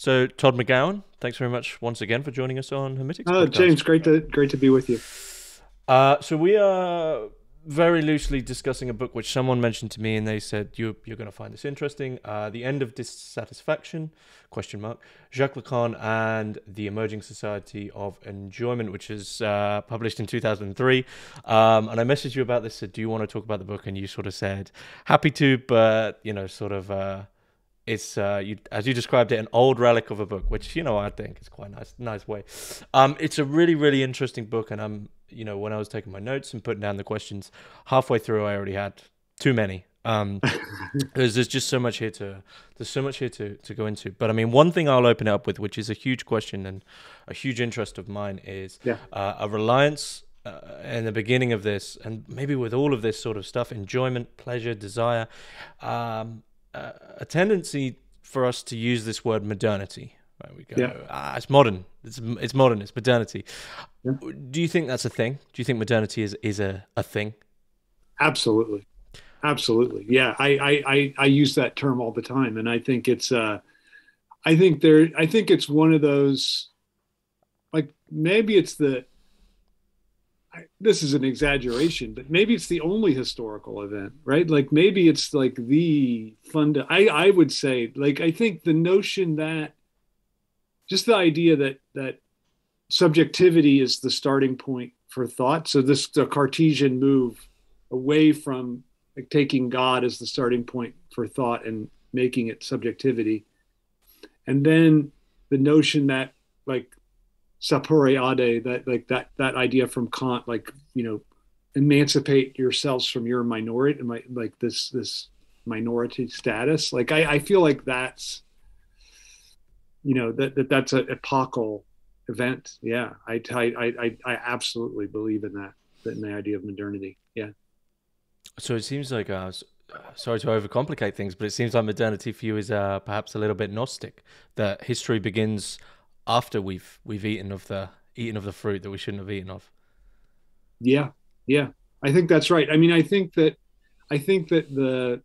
So Todd McGowan, thanks very much once again for joining us on Hermitix. Uh, James, great to great to be with you. Uh, so we are very loosely discussing a book which someone mentioned to me, and they said you you're going to find this interesting. Uh, the End of Dissatisfaction? Question mark. Jacques Lacan and the Emerging Society of Enjoyment, which is uh, published in 2003. Um, and I messaged you about this. Said, do you want to talk about the book? And you sort of said happy to, but you know, sort of. It's uh, you, as you described it, an old relic of a book, which you know I think is quite nice, nice way. Um, it's a really, really interesting book, and I'm, you know, when I was taking my notes and putting down the questions, halfway through I already had too many. Um, there's, there's just so much here to, there's so much here to to go into. But I mean, one thing I'll open it up with, which is a huge question and a huge interest of mine, is yeah. uh, a reliance uh, in the beginning of this, and maybe with all of this sort of stuff, enjoyment, pleasure, desire. Um, uh, a tendency for us to use this word modernity. Right? We go, yeah. ah, it's modern. It's it's modern. It's modernity. Yeah. Do you think that's a thing? Do you think modernity is is a, a thing? Absolutely, absolutely. Yeah, I, I I I use that term all the time, and I think it's uh, I think there, I think it's one of those, like maybe it's the this is an exaggeration, but maybe it's the only historical event, right? Like maybe it's like the fund. I I would say like I think the notion that just the idea that that subjectivity is the starting point for thought. So this the Cartesian move away from like taking God as the starting point for thought and making it subjectivity, and then the notion that like sapere aude that like that that idea from kant like you know emancipate yourselves from your minority like this this minority status. Like i i feel like that's you know that, that that's an epochal event. Yeah I, I i i absolutely believe in that in the idea of modernity. Yeah. So it seems like uh sorry to overcomplicate things but it seems like modernity for you is uh perhaps a little bit gnostic that history begins after we've we've eaten of the eaten of the fruit that we shouldn't have eaten of. Yeah, yeah, I think that's right. I mean, I think that I think that the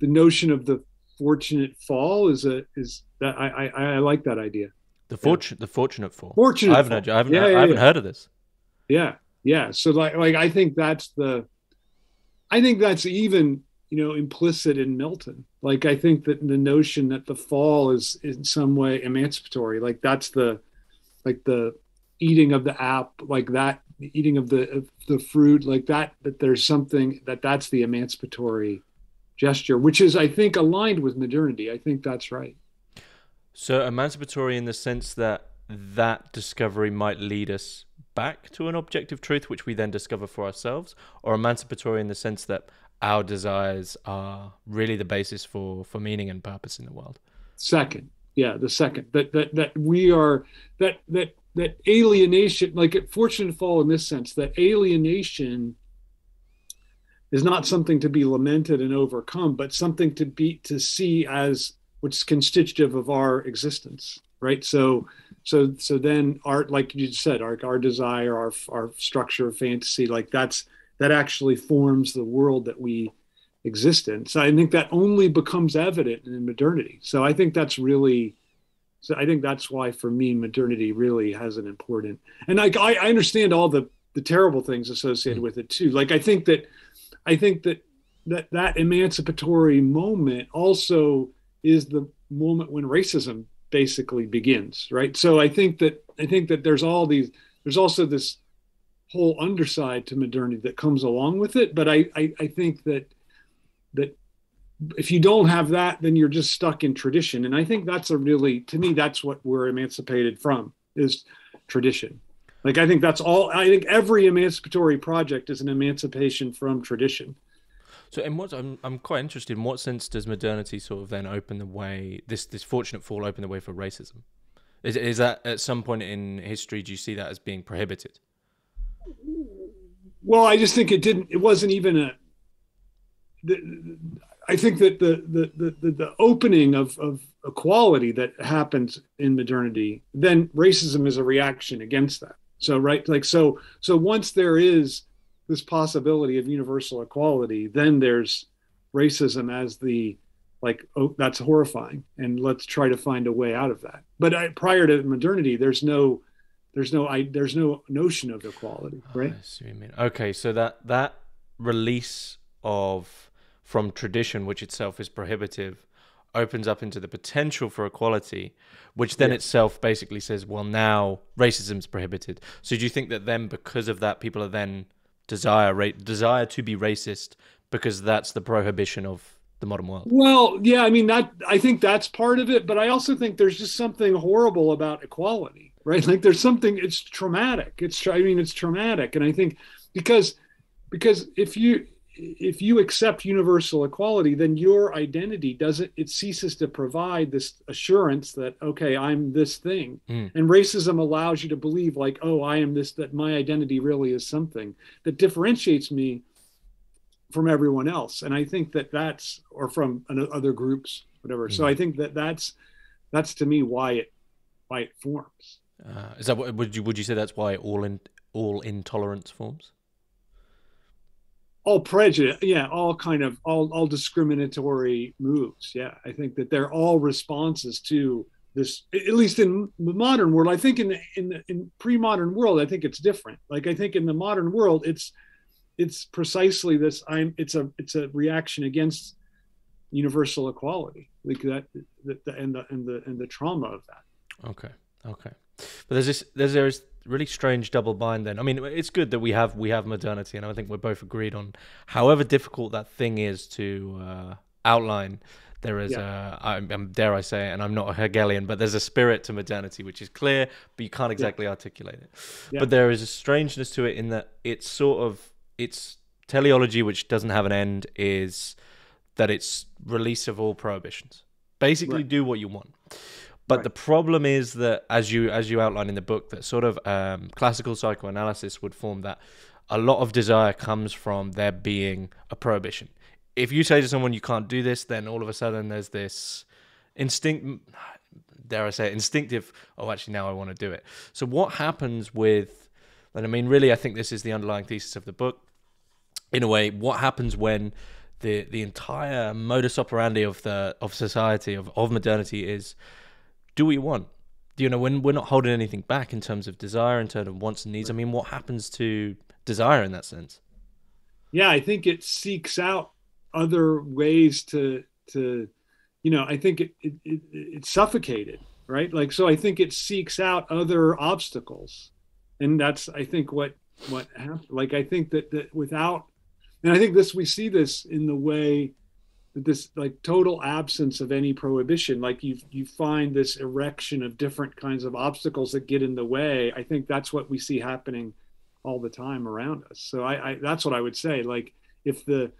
the notion of the fortunate fall is a is that I I, I like that idea. The fortune yeah. the fortunate fall. Fortunate. I haven't fall. Heard, I haven't yeah, I, yeah, I haven't heard of this. Yeah, yeah. So like like I think that's the I think that's even you know implicit in Milton. Like I think that the notion that the fall is in some way emancipatory, like that's the like the eating of the app, like that the eating of the of the fruit, like that that there's something that that's the emancipatory gesture, which is I think aligned with modernity. I think that's right. So emancipatory in the sense that that discovery might lead us back to an objective truth which we then discover for ourselves or emancipatory in the sense that our desires are really the basis for for meaning and purpose in the world. Second. Yeah the second. That that that we are that that that alienation like it fortunate fall in this sense that alienation is not something to be lamented and overcome but something to be to see as what's constitutive of our existence right? So so so then art like you said our, our desire our our structure of fantasy like that's that actually forms the world that we exist in. So I think that only becomes evident in modernity. So I think that's really, so I think that's why for me modernity really has an important. And I I understand all the the terrible things associated with it too. Like I think that I think that that that emancipatory moment also is the moment when racism basically begins, right? So I think that I think that there's all these there's also this whole underside to modernity that comes along with it. But I, I, I think that that if you don't have that, then you're just stuck in tradition. And I think that's a really, to me, that's what we're emancipated from is tradition. Like I think that's all. I think every emancipatory project is an emancipation from tradition. So, in what I'm, I'm quite interested in what sense does modernity sort of then open the way? This this fortunate fall open the way for racism. Is is that at some point in history do you see that as being prohibited? Well, I just think it didn't. It wasn't even a. The, I think that the the the, the opening of, of equality that happens in modernity, then racism is a reaction against that. So right, like so so once there is this possibility of universal equality, then there's racism as the like oh that's horrifying and let's try to find a way out of that but I, prior to modernity there's no there's no I, there's no notion of equality oh, right I see what you mean. Okay, so that that release of from tradition, which itself is prohibitive, opens up into the potential for equality, which then Yeah. itself basically says, well, now racism is prohibited. So do you think that then, because of that, people are then desire ra- desire to be racist because that's the prohibition of the modern world? Well, yeah, I mean that I think that's part of it, but I also think there's just something horrible about equality, right? Like there's something it's traumatic. It's I mean it's traumatic and I think because because if you if you accept universal equality, then your identity doesn't it ceases to provide this assurance that okay, I'm this thing. Mm. And racism allows you to believe like, oh, I am this that my identity really is something that differentiates me from everyone else and i think that that's or from other groups whatever so Mhm. i think that that's that's to me why it why it forms Uh, is that what would you would you say that's why all in all intolerance forms? all prejudice yeah all kind of all all discriminatory moves yeah i think that they're all responses to this at least in the modern world i think in the in the in pre-modern world i think it's different like i think in the modern world it's it's precisely this i'm it's a it's a reaction against universal equality like that, that the, and the and the and the trauma of that Okay, okay. But there's this there's there's really strange double bind. Then I mean, it's good that we have we have modernity, and I think we're both agreed on. However difficult that thing is to uh, outline, there is a I'm dare I say it, and I'm not a Hegelian, but there's a spirit to modernity which is clear, but you can't exactly articulate it. Yeah. But there is a strangeness to it in that it's sort of it's teleology which doesn't have an end is that it's release of all prohibitions. Basically, Right. do what you want. But Right. the problem is that, as you as you outline in the book, that sort of um, classical psychoanalysis would form that a lot of desire comes from there being a prohibition. If you say to someone you can't do this, then all of a sudden there's this instinct, dare I say, it, instinctive. Oh, actually, now I want to do it. So what happens with? And I mean, really, I think this is the underlying thesis of the book. In a way, what happens when the the entire modus operandi of the of society of of modernity is do what you want. You know, when we're not holding anything back in terms of desire, in terms of wants and needs. I mean, what happens to desire in that sense? yeah i think it seeks out other ways to to you know i think it, it, it it's suffocated right like so i think it seeks out other obstacles and that's i think what what happened like i think that that without and i think this we see this in the way this like total absence of any prohibition like you you find this erection of different kinds of obstacles that get in the way i think that's what we see happening all the time around us. So I, I that's what i would say like if the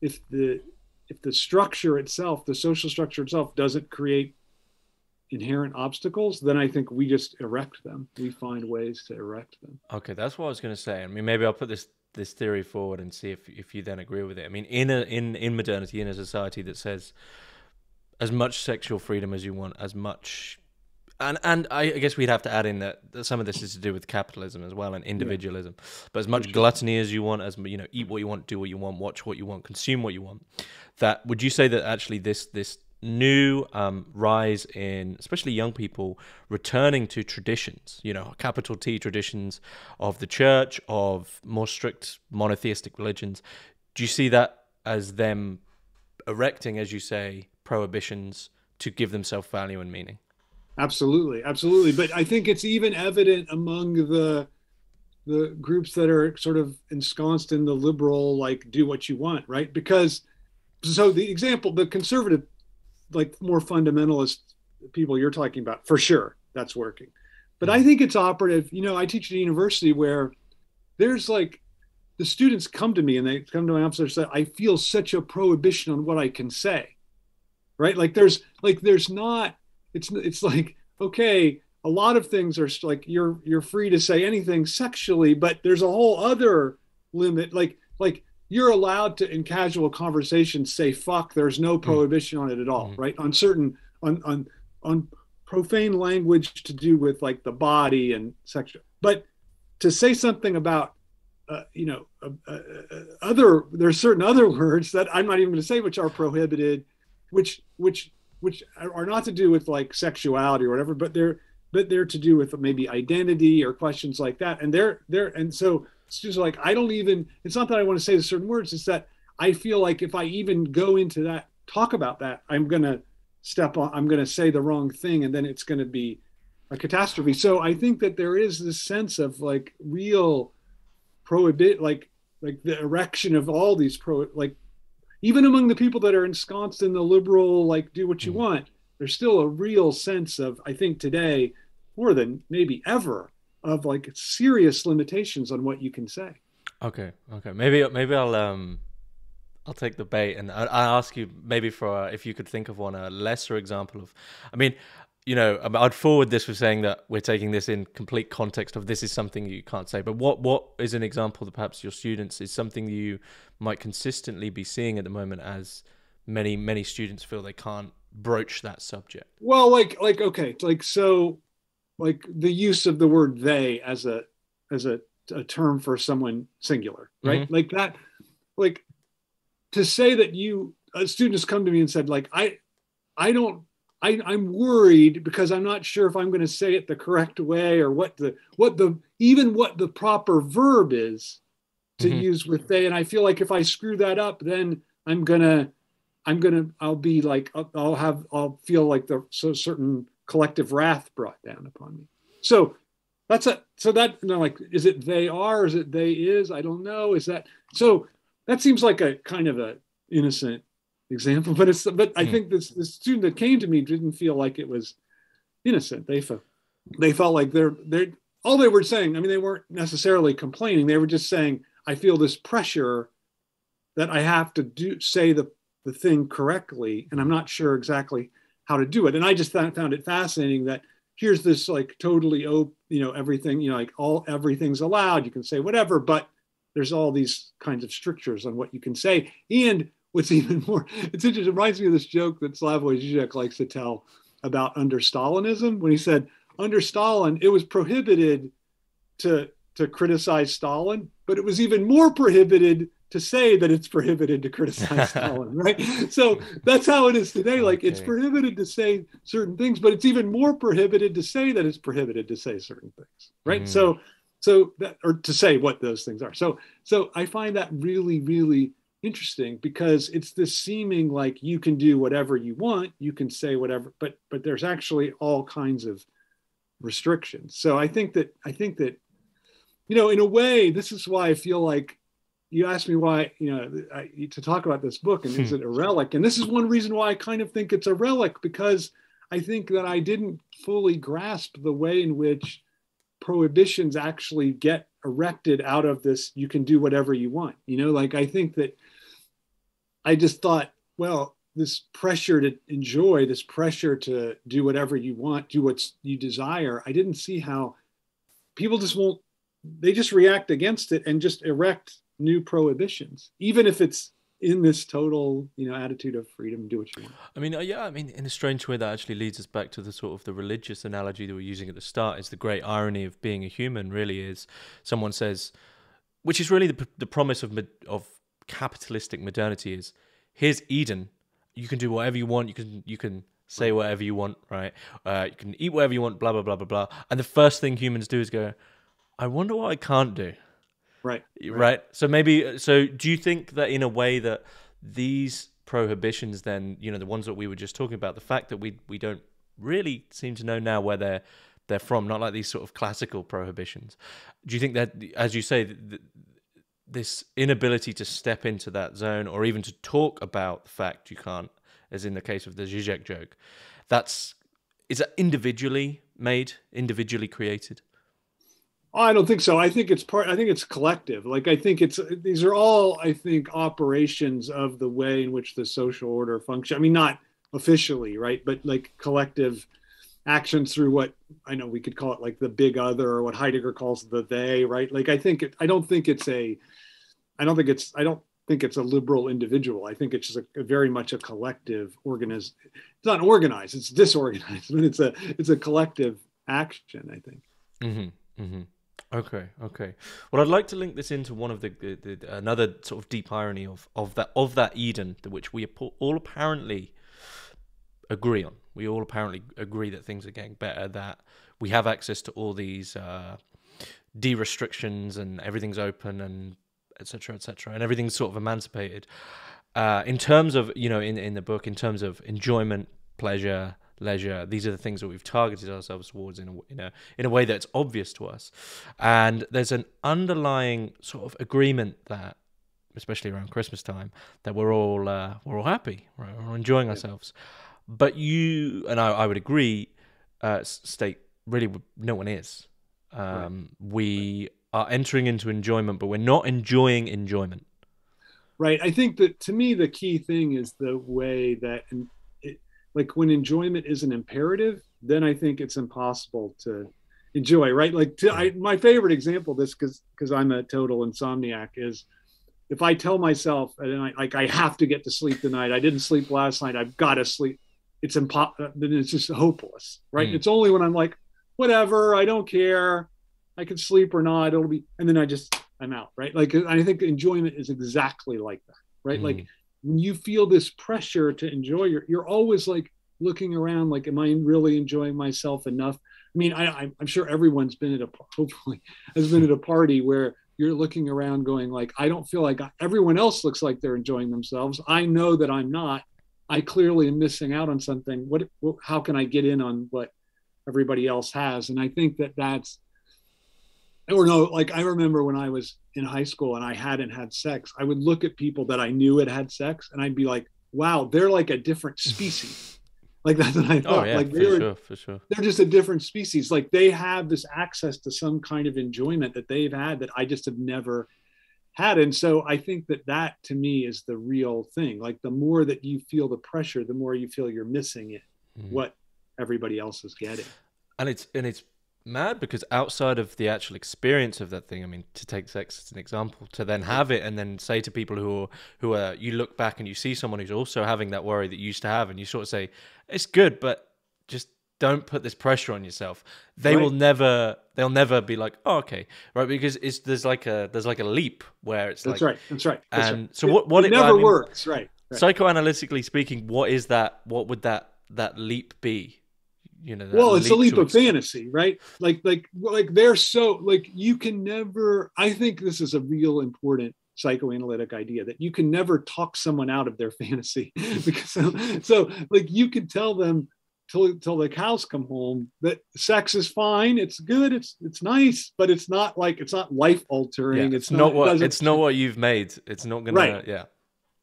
if the if the structure itself the social structure itself doesn't create inherent obstacles then i think we just erect them. We find ways to erect them. Okay, that's what I was going to say. I mean, maybe I'll put this this theory forward and see if if you then agree with it. I mean, in a in in modernity, in a society that says as much sexual freedom as you want, as much, and and I guess we'd have to add in that, that some of this is to do with capitalism as well and individualism. But as much sure. gluttony as you want, as you know, eat what you want, do what you want, watch what you want, consume what you want. That would you say that actually this this new um, rise in especially young people returning to traditions you know capital t traditions of the church of more strict monotheistic religions. Do you see that as them erecting as you say prohibitions to give themselves value and meaning? Absolutely absolutely. But i think it's even evident among the the groups that are sort of ensconced in the liberal like do what you want right? Because so the example the conservative like more fundamentalist people you're talking about for sure that's working. But i mm. think it's operative. You know i teach at a university where there's like the students come to me and they come to my office and say i feel such a prohibition on what i can say. Right? Like there's like there's not it's it's like okay a lot of things are like you're you're free to say anything sexually but there's a whole other limit. Like like you're allowed to in casual conversation say fuck there's no prohibition on it at all Mhm. right on certain on on on profane language to do with like the body and sexual but to say something about uh, you know uh, uh, other there's certain other words that i'm not even going to say which are prohibited which which which are not to do with like sexuality or whatever, but they're but they're to do with maybe identity or questions like that. And they're they're and so it's just like I don't even. It's not that I want to say the certain words. It's that I feel like if I even go into that talk about that, I'm gonna step on. I'm gonna say the wrong thing, and then it's gonna be a catastrophe. So I think that there is this sense of like real prohibit, like like the erection of all these pro, like even among the people that are ensconced in the liberal, like do what you mm. want. There's still a real sense of I think today more than maybe ever of like serious limitations on what you can say. Okay, okay, maybe maybe I'll um I'll take the bait and I'll, I'll ask you maybe for uh, if you could think of one a lesser example of. I mean, you know, I'd forward this with saying that we're taking this in complete context of this is something you can't say. But what what is an example that perhaps your students is something you might consistently be seeing at the moment as many many students feel they can't broach that subject? Well, like like okay, like so, like the use of the word they as a as a, a term for someone singular, right? Mm-hmm. Like that, like to say that you uh, students come to me and said like I I don't I, I'm worried because I'm not sure if I'm going to say it the correct way or what the what the even what the proper verb is to mm-hmm. use with they. And I feel like if I screw that up, then I'm gonna I'm gonna I'll be like I'll have I'll feel like the so certain collective wrath brought down upon me. So that's a so that you know, like is it they are is it they is I don't know is that so that seems like a kind of a innocent example, but it's but I hmm. think this the student that came to me didn't feel like it was innocent. They felt they felt like they're they're all they were saying. I mean, they weren't necessarily complaining. They were just saying, "I feel this pressure that I have to do say the the thing correctly, and I'm not sure exactly how to do it." And I just found, found it fascinating that here's this like totally open, you know, everything, you know, like all everything's allowed. You can say whatever, but there's all these kinds of strictures on what you can say and what's even more it's interesting it reminds me of this joke that Slavoj Žižek likes to tell about under Stalinism when he said under Stalin it was prohibited to to criticize Stalin, but it was even more prohibited to say that it's prohibited to criticize Stalin, right? So that's how it is today. Like okay. it's prohibited to say certain things, but it's even more prohibited to say that it's prohibited to say certain things, right? Mm. So, so that or to say what those things are. So, so I find that really, really interesting because it's this seeming like you can do whatever you want you can say whatever but but there's actually all kinds of restrictions so i think that i think that you know in a way this is why i feel like you asked me why you know I, to talk about this book and is hmm. it a relic and this is one reason why i kind of think it's a relic because i think that i didn't fully grasp the way in which prohibitions actually get erected out of this you can do whatever you want you know like i think that I just thought, well, this pressure to enjoy, this pressure to do whatever you want, do what you desire. I didn't see how people just won't, they just react against it and just erect new prohibitions, even if it's in this total, you know, attitude of freedom, do what you want. I mean, uh, yeah, I mean, in a strange way, that actually leads us back to the sort of the religious analogy that we're using at the start. Is the great irony of being a human really is someone says, which is really the, the promise of of capitalistic modernity is here's Eden. You can do whatever you want. You can you can say whatever you want, right? Uh, you can eat whatever you want, blah blah blah blah blah. And the first thing humans do is go, I wonder what I can't do. Right. Right. right? So maybe uh, so do you think that in a way that these prohibitions then, you know, the ones that we were just talking about, the fact that we we don't really seem to know now where they're they're from, not like these sort of classical prohibitions. Do you think that, as you say, this inability to step into that zone or even to talk about the fact you can't, as in the case of the Zizek joke, that's is that individually made, individually created? I don't think so. I think it's part. I think it's collective. Like I think it's these are all I think operations of the way in which the social order function. I mean, not officially, right, but like collective actions through what I know we could call it like the big other or what Heidegger calls the they, right? Like I think it, I don't think it's a I don't think it's I don't think it's a liberal individual. I think it's just a, a very much a collective organism. It's not organized; it's disorganized, but it's a it's a collective action. I think. Mm-hmm, mm-hmm. Okay, okay. Well, I'd like to link this into one of the, the, the, another sort of deep irony of of that of that Eden, which we all apparently agree on. We all apparently agree that things are getting better. That we have access to all these uh, de-restrictions and everything's open and etc. etc. and everything's sort of emancipated. Uh, in terms of you know in in the book, in terms of enjoyment, pleasure, leisure. These are the things that we've targeted ourselves towards in a, in a in a way that's obvious to us, and there's an underlying sort of agreement that, especially around Christmas time, that we're all uh, we're all happy, right? we're enjoying yeah. ourselves. But you and I, I would agree, uh, state really no one is. Um, right. We are entering into enjoyment, but we're not enjoying enjoyment. Right. I think that to me the key thing is the way that like when enjoyment is an imperative, then I think it's impossible to enjoy, right? Like to, I, my favorite example of this, because because I'm a total insomniac, is if I tell myself and I like I have to get to sleep tonight. I didn't sleep last night. I've got to sleep. It's impossible. Then it's just hopeless, right? Mm. It's only when I'm like, whatever, I don't care. I can sleep or not. It'll be, and then I just I'm out, right? Like I think enjoyment is exactly like that, right? Mm. Like when you feel this pressure to enjoy you're, you're always like looking around like am i really enjoying myself enough? I mean I, i'm sure everyone's been at a hopefully has been at a party where you're looking around going like i don't feel like I, everyone else looks like they're enjoying themselves. I know that i'm not. I clearly am missing out on something. What how can i get in on what everybody else has? And i think that that's or no, like I remember when I was in high school and I hadn't had sex, I would look at people that I knew had had sex and I'd be like, wow, they're like a different species. like that's what I oh, thought. Oh, yeah, like they're, sure, for sure. They're just a different species. Like they have this access to some kind of enjoyment that they've had that I just have never had. And so I think that that to me is the real thing. Like the more that you feel the pressure, the more you feel you're missing it, mm. what everybody else is getting. And it's and it's mad because outside of the actual experience of that thing, I mean, to take sex as an example, to then have it and then say to people who are, who are, you look back and you see someone who's also having that worry that you used to have, and you sort of say, it's good, but just don't put this pressure on yourself. They right. will never, they'll never be like, oh, okay, right? Because it's there's like a there's like a leap where it's that's like, right, that's right. That's and right. so what what it, it never I mean, works, right, right? Psychoanalytically speaking, what is that? What would that that leap be? You know well it's a leap of fantasy right? Like like like they're so like you can never i think this is a real important psychoanalytic idea that you can never talk someone out of their fantasy because so, so like you can tell them till till the cows come home that sex is fine it's good it's it's nice but it's not like it's not life altering yeah, it's, it's, not, what it's not what you've made it's not gonna right. yeah.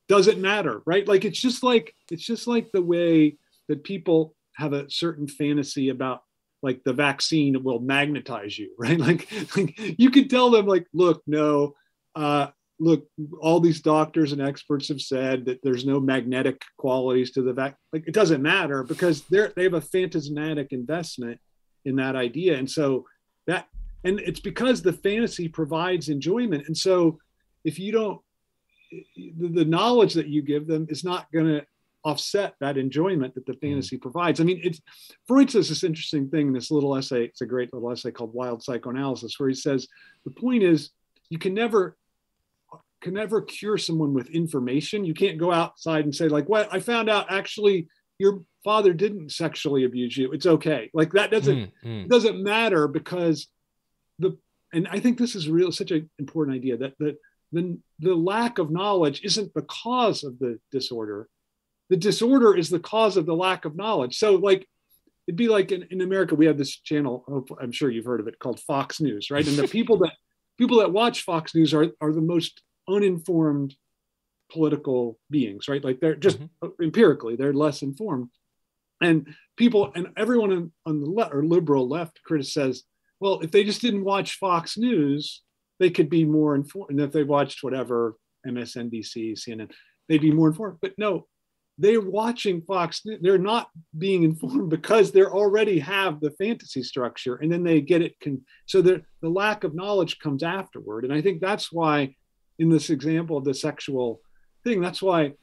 Doesn't matter right? Like it's just like it's just like the way that people have a certain fantasy about like the vaccine will magnetize you, right? Like, like you can tell them like, look, no, uh, look, all these doctors and experts have said that there's no magnetic qualities to the vac. Like, it doesn't matter because they're they have a phantasmatic investment in that idea, and so that and it's because the fantasy provides enjoyment, and so if you don't, the, the knowledge that you give them is not going to offset that enjoyment that the mm. fantasy provides. I mean, it's Freud says this interesting thing in this little essay. It's a great little essay called Wild Psychoanalysis, where he says the point is you can never can never cure someone with information. You can't go outside and say like, "What I found out actually your father didn't sexually abuse you. It's okay." Like that doesn't mm, mm. doesn't matter because the and I think this is real such an important idea that that the, the lack of knowledge isn't the cause of the disorder the disorder is the cause of the lack of knowledge. So, like, it'd be like in, in America, we have this channel. I'm sure you've heard of it called Fox News, right? And the people that people that watch Fox News are are the most uninformed political beings, right? Like they're just mm-hmm. empirically, they're less informed. And people and everyone on, on the left or liberal left critic says, well, if they just didn't watch Fox News, they could be more informed. And if they watched whatever MSNBC, CNN, they'd be more informed. But no, they're watching Fox. They're not being informed because they already have the fantasy structure, and then they get it. Con- so the the lack of knowledge comes afterward, and I think that's why, in this example of the sexual thing, that's why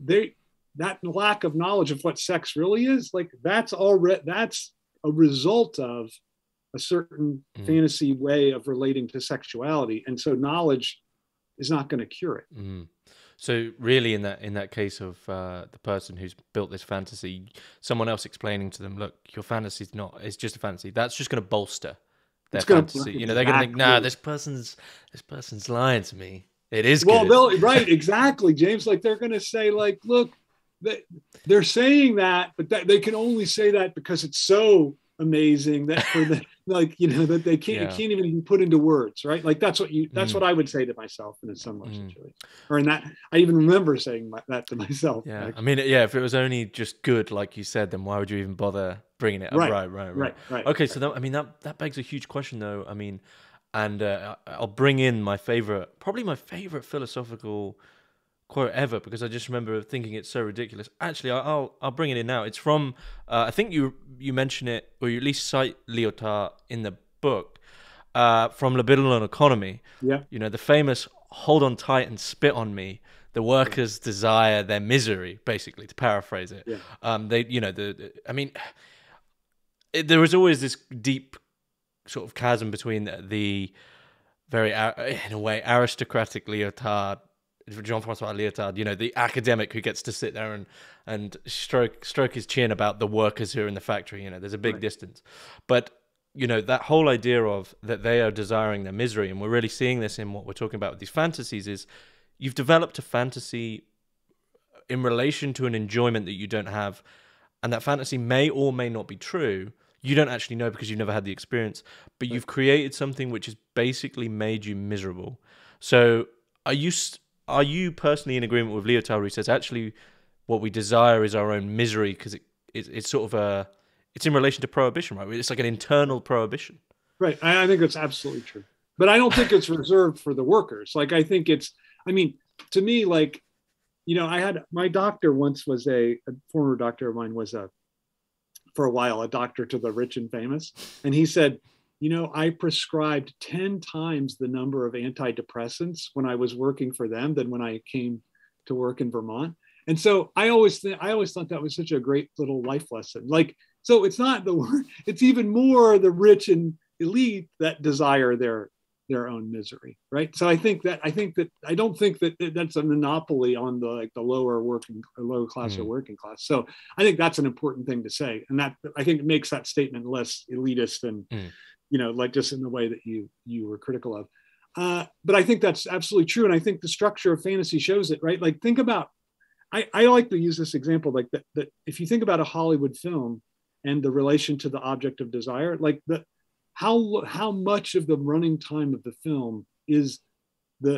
they that lack of knowledge of what sex really is like that's already that's a result of a certain mm. fantasy way of relating to sexuality, and so knowledge is not going to cure it. Mm. So really, in that in that case of uh, the person who's built this fantasy, someone else explaining to them, "Look, your fantasy's not; it's just a fantasy." That's just going to bolster their It's gonna- fantasy. you know, they're going to think, "Nah, this person's this person's lying to me. It is well good." right exactly james like they're going to say like look they, they're saying that but that, they can only say that because it's so amazing that for the like you know that they can't Yeah. it can't even be put into words right like that's what you that's Mm. what i would say to myself in a similar Mm. situation or in that i even remember saying my, that to myself yeah, actually. I mean, yeah. If it was only just good, like you said, then why would you even bother bringing it up? Right, right, right. right. right right Okay, so that, I mean that that begs a huge question, though. I mean, and uh, I'll bring in my favorite, probably my favorite philosophical quote ever, because I just remember thinking it's so ridiculous. Actually, I'll I'll bring it in now. It's from uh, I think you you mention it, or you at least cite Lyotard in the book uh, from Libidinal Economy. yeah You know, the famous "Hold on tight and spit on me." The workers desire their misery, basically, to paraphrase it. Yeah. Um, they, you know, the, the I mean, it, there was always this deep sort of chasm between the, the very, in a way, aristocratic Lyotard, Jean-Francois Lyotard, you know, the academic who gets to sit there and and stroke stroke his chin about the workers who are in the factory. You know, there's a big Right. distance, but you know that whole idea of that they are desiring their misery, and we're really seeing this in what we're talking about with these fantasies. Is you've developed a fantasy in relation to an enjoyment that you don't have, and that fantasy may or may not be true. You don't actually know because you've never had the experience, but you've created something which has basically made you miserable. So, are you s- are you personally in agreement with Lyotard who says actually what we desire is our own misery because it, it it's sort of a it's in relation to prohibition, right? It's like an internal prohibition. Right. I, I think that's absolutely true. But I don't think it's reserved for the workers. Like I think it's, I mean, to me, like, you know, I had my doctor once was a, a former doctor of mine was a for a while a doctor to the rich and famous. And he said, you know, I prescribed 10 times the number of antidepressants when I was working for them than when I came to work in Vermont. And so I always think I always thought that was such a great little life lesson. Like, so it's not the word, it's even more the rich and elite that desire their their own misery right so i think that i think that i don't think that that's a monopoly on the like the lower working or low class or Mm. working class so i think that's an important thing to say and that i think makes that statement less elitist and Mm. You know like just in the way that you you were critical of. Uh, but i think that's absolutely true and i think the structure of fantasy shows it right? Like think about i i like to use this example like that that if you think about a hollywood film and the relation to the object of desire like the how how much of the running time of the film is the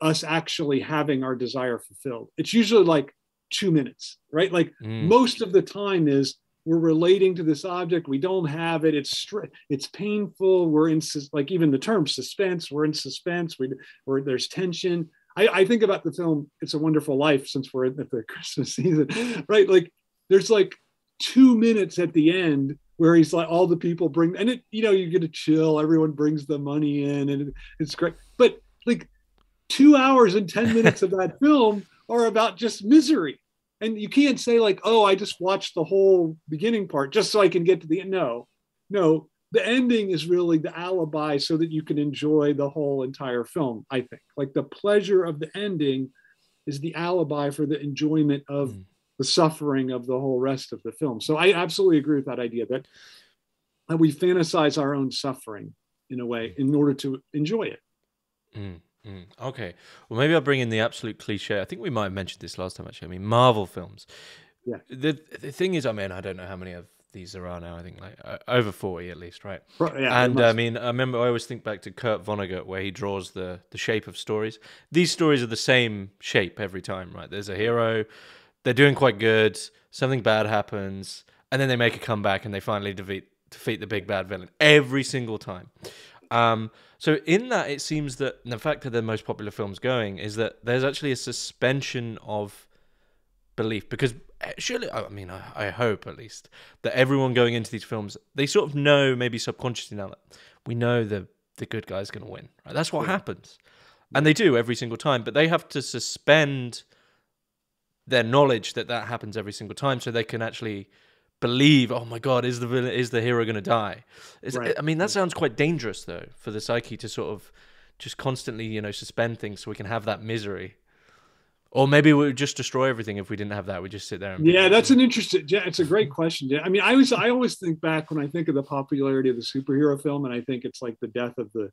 us actually having our desire fulfilled. It's usually like two minutes right? Like Mm. most of the time is we're relating to this object we don't have it it's str- it's painful we're in like even the term suspense we're in suspense we where there's tension. I, I think about the film it's a wonderful life since we're at the christmas season right? Like there's like two minutes at the end where he's like all the people bring and it you know you get a chill everyone brings the money in and it, it's great. But like two hours and 10 minutes of that film are about just misery and you can't say like oh i just watched the whole beginning part just so i can get to the end. No no. The ending is really the alibi so that you can enjoy the whole entire film i think. Like the pleasure of the ending is the alibi for the enjoyment of Mm. the suffering of the whole rest of the film. So i absolutely agree with that idea that, that we fantasize our own suffering in a way in order to enjoy it. Mm, mm. Okay. Well, maybe I'll bring in the absolute cliche. I think we might have mentioned this last time, actually. I mean, Marvel films. Yeah. The the thing is, I mean, I don't know how many of these there are now. I think like uh, over forty at least, right? Right, yeah, and I mean, I remember I always think back to Kurt Vonnegut where he draws the the shape of stories. These stories are the same shape every time, right? There's a hero, they're doing quite good, something bad happens, and then they make a comeback and they finally defeat defeat the big bad villain every single time. Um, so in that, it seems that the fact that the most popular films going is that there's actually a suspension of belief because eh, surely I mean I, I hope at least that everyone going into these films they sort of know maybe subconsciously now that we know the the good guy's going to win right that's what Yeah. happens and they do every single time but they have to suspend their knowledge that that happens every single time so they can actually believe oh my god is the villain is the hero going to die Is- Right. i mean that sounds quite dangerous though for the psyche to sort of just constantly you know suspend things so we can have that misery Or maybe we would just destroy everything if we didn't have that. We just sit there. yeah, that's hmm. an interesting. Yeah, it's a great question. I mean, I was I always think back when I think of the popularity of the superhero film, and I think it's like the death of the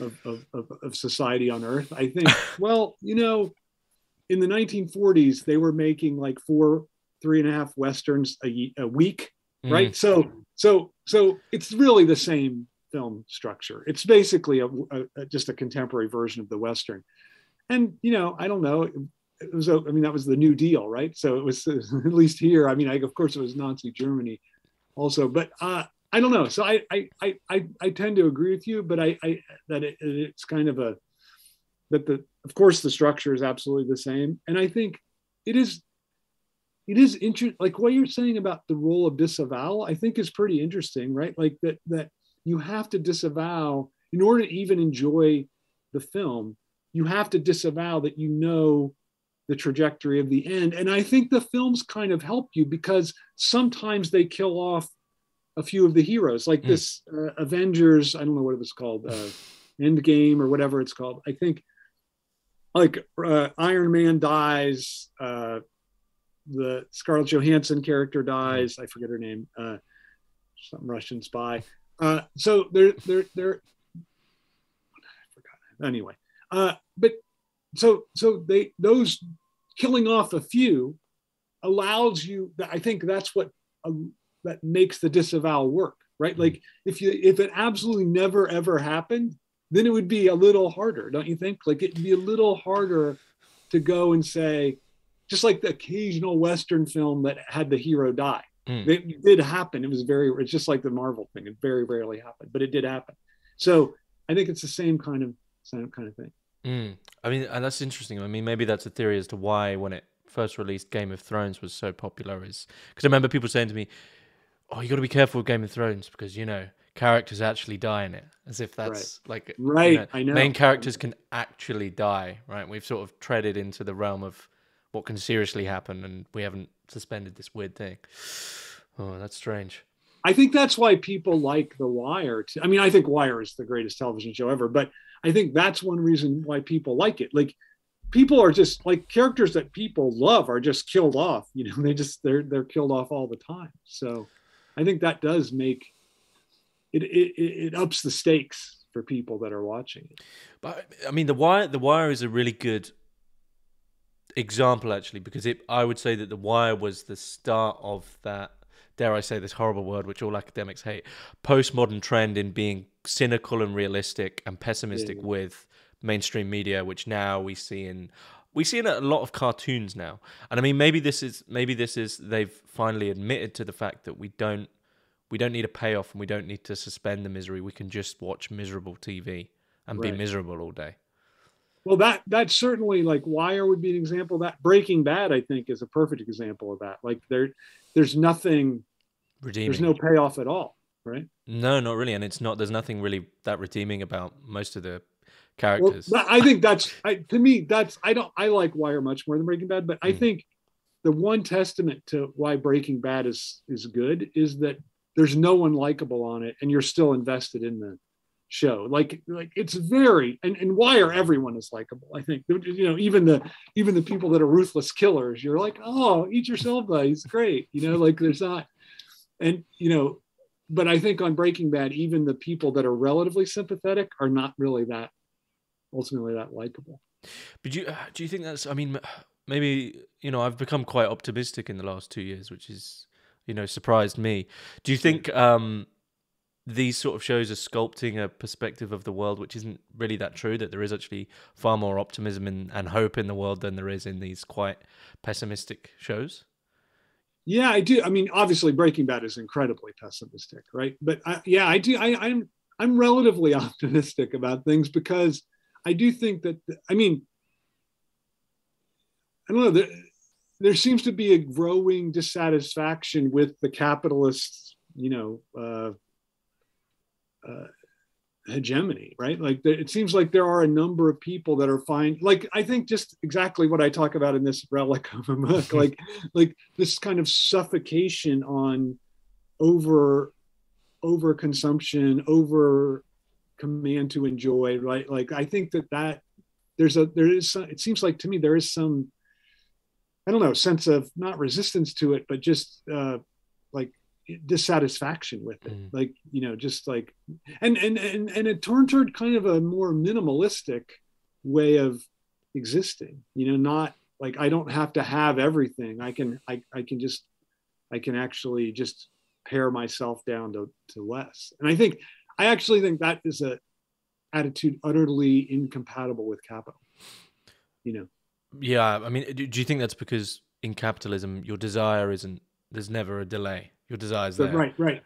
of of, of, of society on Earth. I think, well, you know, in the 1940s, they were making like four, three and a half westerns a, a week, mm. right? So, so, so it's really the same film structure. It's basically a, a, just a contemporary version of the western. And you know, I don't know it was, I mean, that was the New Deal, right? So it was at least here. I mean, I, of course, it was Nazi Germany, also, but uh, I don't know. So I, I, I, I tend to agree with you, but I, I that it, it's kind of a that the, of course, the structure is absolutely the same, and I think it is, it is interesting. Like what you're saying about the role of disavowal, I think is pretty interesting, right? Like that that you have to disavow in order to even enjoy the film. You have to disavow that you know the trajectory of the end. And I think the films kind of help you because sometimes they kill off a few of the heroes, like mm. this uh, Avengers. I don't know what it was called, uh, Endgame or whatever it's called. I think like uh, Iron Man dies, uh, the Scarlett Johansson character dies. I forget her name. Uh, some Russian spy. Uh, so they're they're they're. I forgot. Anyway, uh, but so so they those killing off a few allows you i think that's what uh, that makes the disavowal work right mm-hmm. like if you if it absolutely never ever happened then it would be a little harder don't you think like it'd be a little harder to go and say just like the occasional western film that had the hero die mm. it did happen it was very it's just like the marvel thing it very rarely happened but it did happen so i think it's the same kind of same kind of thing Mm. I mean, and that's interesting. I mean, maybe that's a theory as to why when it first released, Game of Thrones was so popular. Is because I remember people saying to me, "Oh, you got to be careful with Game of Thrones because you know characters actually die in it." As if that's right. like right. You know, I know main characters can actually die. Right? We've sort of treaded into the realm of what can seriously happen, and we haven't suspended this weird thing. Oh, that's strange. I think that's why people like The Wire. I mean, I think Wire is the greatest television show ever, but I think that's one reason why people like it. Like people are just like characters that people love are just killed off. You know, they just they're they're killed off all the time. So I think that does make it it, it ups the stakes for people that are watching it. But I mean, the wire the wire is a really good example actually because it I would say that the wire was the start of that dare I say this horrible word, which all academics hate, postmodern trend in being cynical and realistic and pessimistic yeah. with mainstream media, which now we see in we see in a lot of cartoons now. And I mean, maybe this is maybe this is they've finally admitted to the fact that we don't we don't need a payoff and we don't need to suspend the misery. We can just watch miserable TV and right. be miserable all day. Well, that that's certainly like Wire would be an example. That Breaking Bad, I think, is a perfect example of that. Like there, there's nothing redeeming. There's no payoff at all, right? No, not really, and it's not. There's nothing really that redeeming about most of the characters. Well, I think that's I, to me. That's I don't. I like Wire much more than Breaking Bad, but I mm. think the one testament to why Breaking Bad is is good is that there's no one likable on it, and you're still invested in the show. Like like it's very and, and Wire everyone is likable. I think you know even the even the people that are ruthless killers. You're like oh eat yourself, he's great. You know like there's not and you know but i think on breaking bad even the people that are relatively sympathetic are not really that ultimately that likable but do you do you think that's i mean maybe you know i've become quite optimistic in the last two years which is you know surprised me do you think um these sort of shows are sculpting a perspective of the world which isn't really that true that there is actually far more optimism and, hope in the world than there is in these quite pessimistic shows yeah, I do. I mean, obviously, Breaking Bad is incredibly pessimistic, right? But I, yeah, I do. I, I'm I'm relatively optimistic about things because I do think that. I mean, I don't know. There, there seems to be a growing dissatisfaction with the capitalists you know, uh, uh, hegemony, right? Like it seems like there are a number of people that are fine. Like I think just exactly what I talk about in this relic of a book, like like this kind of suffocation on over over consumption, over command to enjoy, right? Like I think that that there's a there is some, it seems like to me there is some I don't know sense of not resistance to it, but just uh, like dissatisfaction with it. Mm. Like you know, just like and and and and it turned toward kind of a more minimalistic way of existing. You know, not like I don't have to have everything. I can I I can just I can actually just pare myself down to, to less. And I think I actually think that is a attitude utterly incompatible with capital. You know. Yeah, I mean, do you think that's because in capitalism your desire isn't there's never a delay. Your desire is there. Right, right.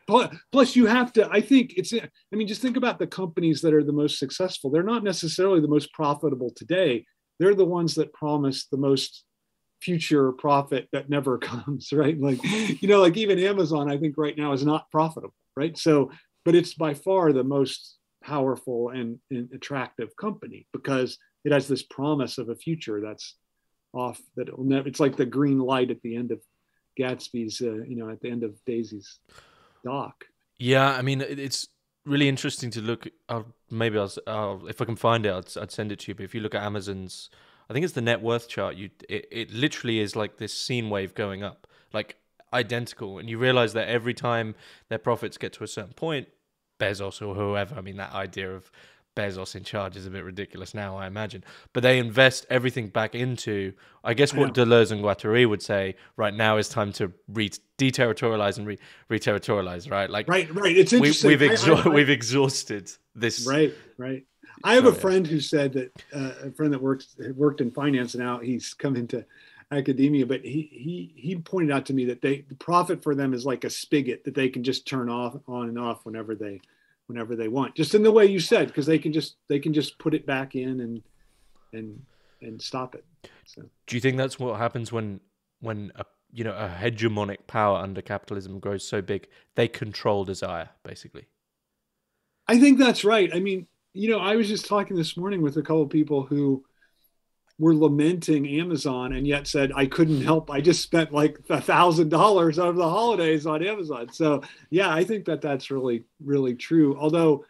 Plus, you have to. I think it's. I mean, just think about the companies that are the most successful. They're not necessarily the most profitable today. They're the ones that promise the most future profit that never comes. Right, like you know, like even Amazon, I think right now is not profitable. Right, so but it's by far the most powerful and, and attractive company because it has this promise of a future that's off that it'll never it's like the green light at the end of gatsby's uh, you know at the end of daisy's dock yeah i mean it's really interesting to look I'll, maybe I'll, I'll, if i can find it I'd, I'd send it to you but if you look at amazon's i think it's the net worth chart you it, it literally is like this sine wave going up like identical and you realize that every time their profits get to a certain point bezos or whoever i mean that idea of Bezos in charge is a bit ridiculous now, I imagine. But they invest everything back into, I guess, what yeah. Deleuze and Guattari would say. Right now is time to re- deterritorialize and re- reterritorialize. Right, like right, right. It's interesting. We, have exha- I, I, we've exhausted this. Right, right. I have so, a friend yeah. who said that uh, a friend that works worked in finance now he's come into academia, but he he he pointed out to me that they the profit for them is like a spigot that they can just turn off on and off whenever they whenever they want just in the way you said because they can just they can just put it back in and and and stop it. So. do you think that's what happens when when a you know a hegemonic power under capitalism grows so big they control desire basically? I think that's right. I mean you know i was just talking this morning with a couple of people who were lamenting Amazon and yet said I couldn't help. I just spent like a thousand dollars over the holidays on Amazon. So yeah, I think that that's really really true. Although,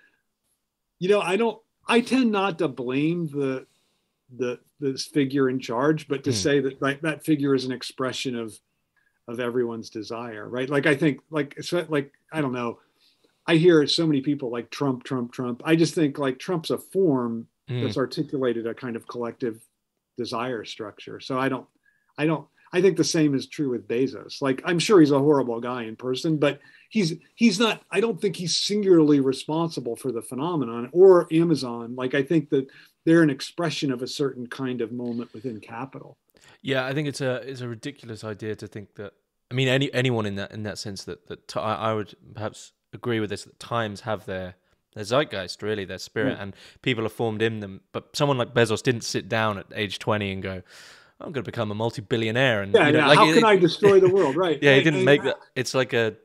you know, I don't. I tend not to blame the the this figure in charge, but to mm. say that right, that figure is an expression of of everyone's desire, right? Like I think like like I don't know. I hear so many people like Trump, Trump, Trump. I just think like Trump's a form mm. that's articulated a kind of collective desire structure. So I don't, I don't, I think the same is true with Bezos. Like I'm sure he's a horrible guy in person, but he's he's not. I don't think he's singularly responsible for the phenomenon or Amazon. Like I think that they're an expression of a certain kind of moment within capital. Yeah, I think it's a it's a ridiculous idea to think that. I mean, any anyone in that in that sense that that I, I would perhaps agree with this that times have their their zeitgeist, really, their spirit, mm. and people are formed in them. But someone like Bezos didn't sit down at age 20 and go, I'm going to become a multi-billionaire. And yeah, you know, yeah. Like, how it, can I destroy the world? Right. yeah, he didn't and, make that. It's like a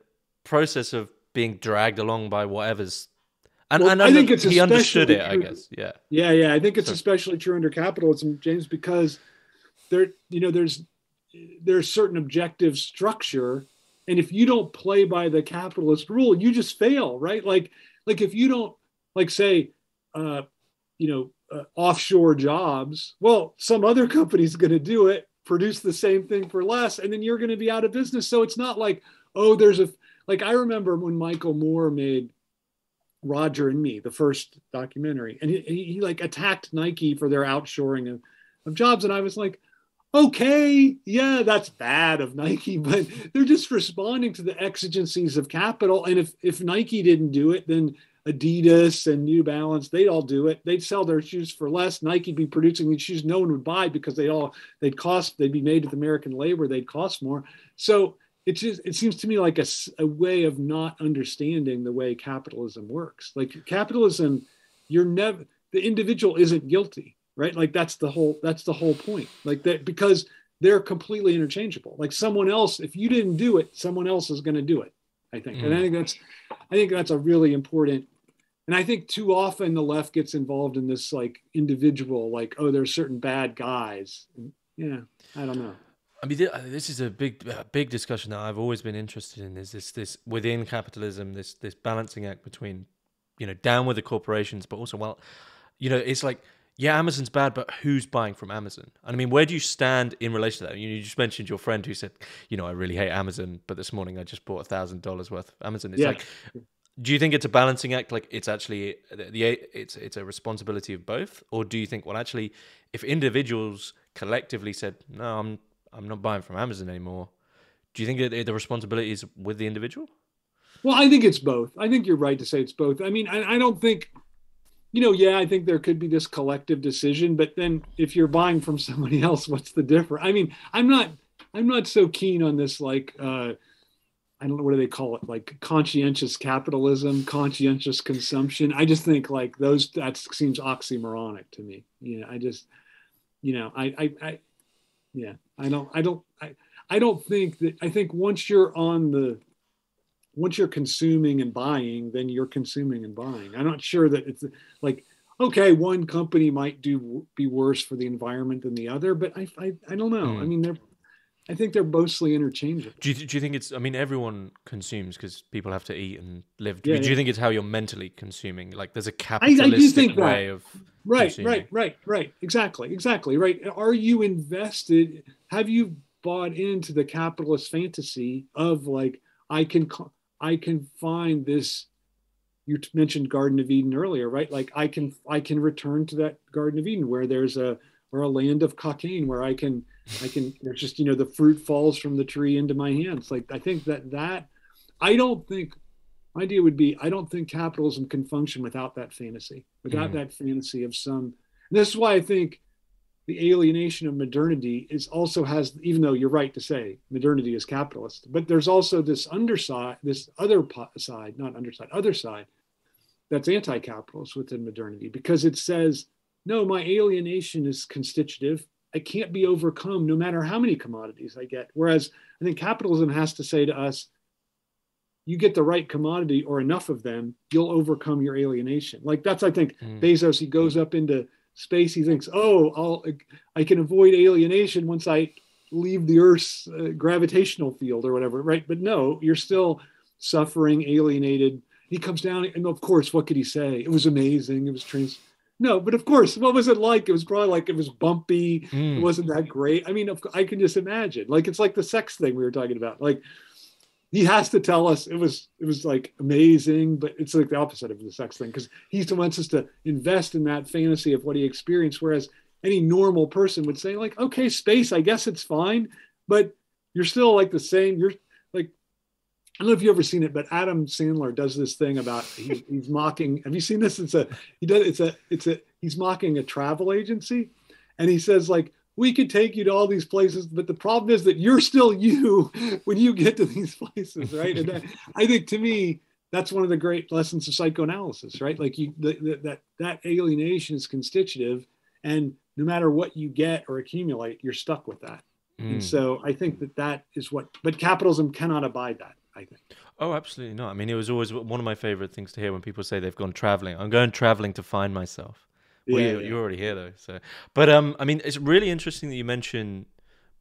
process of being dragged along by whatever's. And, well, and I think it's he understood it. True. I guess. Yeah. Yeah, yeah. I think it's so, especially true under capitalism, James, because there, you know, there's there's certain objective structure, and if you don't play by the capitalist rule, you just fail, right? Like like if you don't like say uh, you know uh, offshore jobs well some other company's going to do it produce the same thing for less and then you're going to be out of business. So it's not like oh there's a like i remember when michael moore made roger and me the first documentary and he, he, he like attacked nike for their outshoring of, of jobs and i was like okay, yeah, that's bad of Nike, but they're just responding to the exigencies of capital. And if if Nike didn't do it, then Adidas and New Balance, they'd all do it. They'd sell their shoes for less. Nike'd be producing these shoes no one would buy because they all they'd cost they'd be made with American labor, they'd cost more. So it just it seems to me like a, a way of not understanding the way capitalism works. Like capitalism, you're never the individual isn't guilty right like that's the whole that's the whole point like that because they're completely interchangeable like someone else if you didn't do it someone else is going to do it i think mm. and i think that's i think that's a really important and i think too often the left gets involved in this like individual like oh there's certain bad guys yeah i don't know I mean, this is a big, big discussion that I've always been interested in. Is this, this within capitalism, this, this balancing act between, you know, down with the corporations, but also, well, you know, it's like yeah, Amazon's bad, but who's buying from Amazon? And I mean, where do you stand in relation to that? You, just mentioned your friend who said, you know, I really hate Amazon, but this morning I just bought a thousand dollars worth of Amazon. It's yeah. like, do you think it's a balancing act? Like it's actually the it's it's a responsibility of both, or do you think well, actually, if individuals collectively said, no, I'm I'm not buying from Amazon anymore, do you think that the responsibility is with the individual? Well, I think it's both. I think you're right to say it's both. I mean, I, I don't think you know, yeah, I think there could be this collective decision, but then if you're buying from somebody else, what's the difference? I mean, I'm not, I'm not so keen on this, like, uh, I don't know what do they call it, like conscientious capitalism, conscientious consumption. I just think like those that seems oxymoronic to me. You know, I just, you know, I, I, I yeah, I don't, I don't, I, I don't think that. I think once you're on the once you're consuming and buying, then you're consuming and buying. I'm not sure that it's like okay, one company might do be worse for the environment than the other, but I I, I don't know. Mm. I mean, they're I think they're mostly interchangeable. Do you, do you think it's? I mean, everyone consumes because people have to eat and live. Yeah, do you think it's how you're mentally consuming? Like, there's a capitalistic I, I way of right, consuming. right, right, right. Exactly, exactly. Right. Are you invested? Have you bought into the capitalist fantasy of like I can I can find this. You mentioned Garden of Eden earlier, right? Like I can I can return to that Garden of Eden where there's a or a land of Cockaigne where I can I can there's just you know the fruit falls from the tree into my hands. Like I think that that I don't think my idea would be I don't think capitalism can function without that fantasy, without mm. that fantasy of some. this is why I think the alienation of modernity is also has even though you're right to say modernity is capitalist but there's also this underside this other side not underside other side that's anti-capitalist within modernity because it says no my alienation is constitutive. I can't be overcome no matter how many commodities i get. Whereas i think capitalism has to say to us you get the right commodity or enough of them you'll overcome your alienation. Like that's i think mm. bezos he goes up into space he thinks oh I'll, i can avoid alienation once i leave the earth's uh, gravitational field or whatever right? But no you're still suffering alienated. He comes down and of course what could he say? It was amazing. It was trans no but of course what was it like? It was probably like it was bumpy. Mm. it wasn't that great. I mean i can just imagine. Like it's like the sex thing we were talking about. Like he has to tell us it was it was like amazing, but it's like the opposite of the sex thing because he wants us to invest in that fantasy of what he experienced, whereas any normal person would say like, okay, space, I guess it's fine, but you're still like the same. You're like, I don't know if you've ever seen it, but Adam Sandler does this thing about he, he's mocking. Have you seen this? It's a he does it's a it's a he's mocking a travel agency, and he says like we could take you to all these places, but the problem is that you're still you when you get to these places, right? And that, I think to me, that's one of the great lessons of psychoanalysis, right? Like you, the, the, that that alienation is constitutive, and no matter what you get or accumulate, you're stuck with that. Mm. And so I think that that is what, but capitalism cannot abide that. I think. Oh, absolutely not. I mean, it was always one of my favorite things to hear when people say they've gone traveling. I'm going traveling to find myself. Well, yeah, you, yeah. you're already here though. So, but um, I mean, it's really interesting that you mention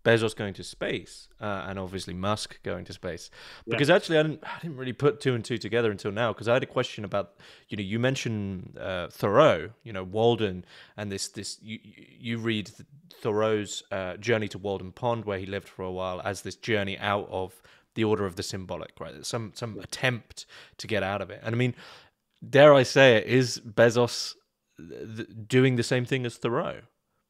Bezos going to space uh, and obviously Musk going to space because yeah. actually I didn't I didn't really put two and two together until now because I had a question about you know you mentioned uh, Thoreau you know Walden and this this you you read Thoreau's uh, journey to Walden Pond where he lived for a while as this journey out of the order of the symbolic right some some attempt to get out of it and I mean dare I say it is Bezos th- doing the same thing as Thoreau.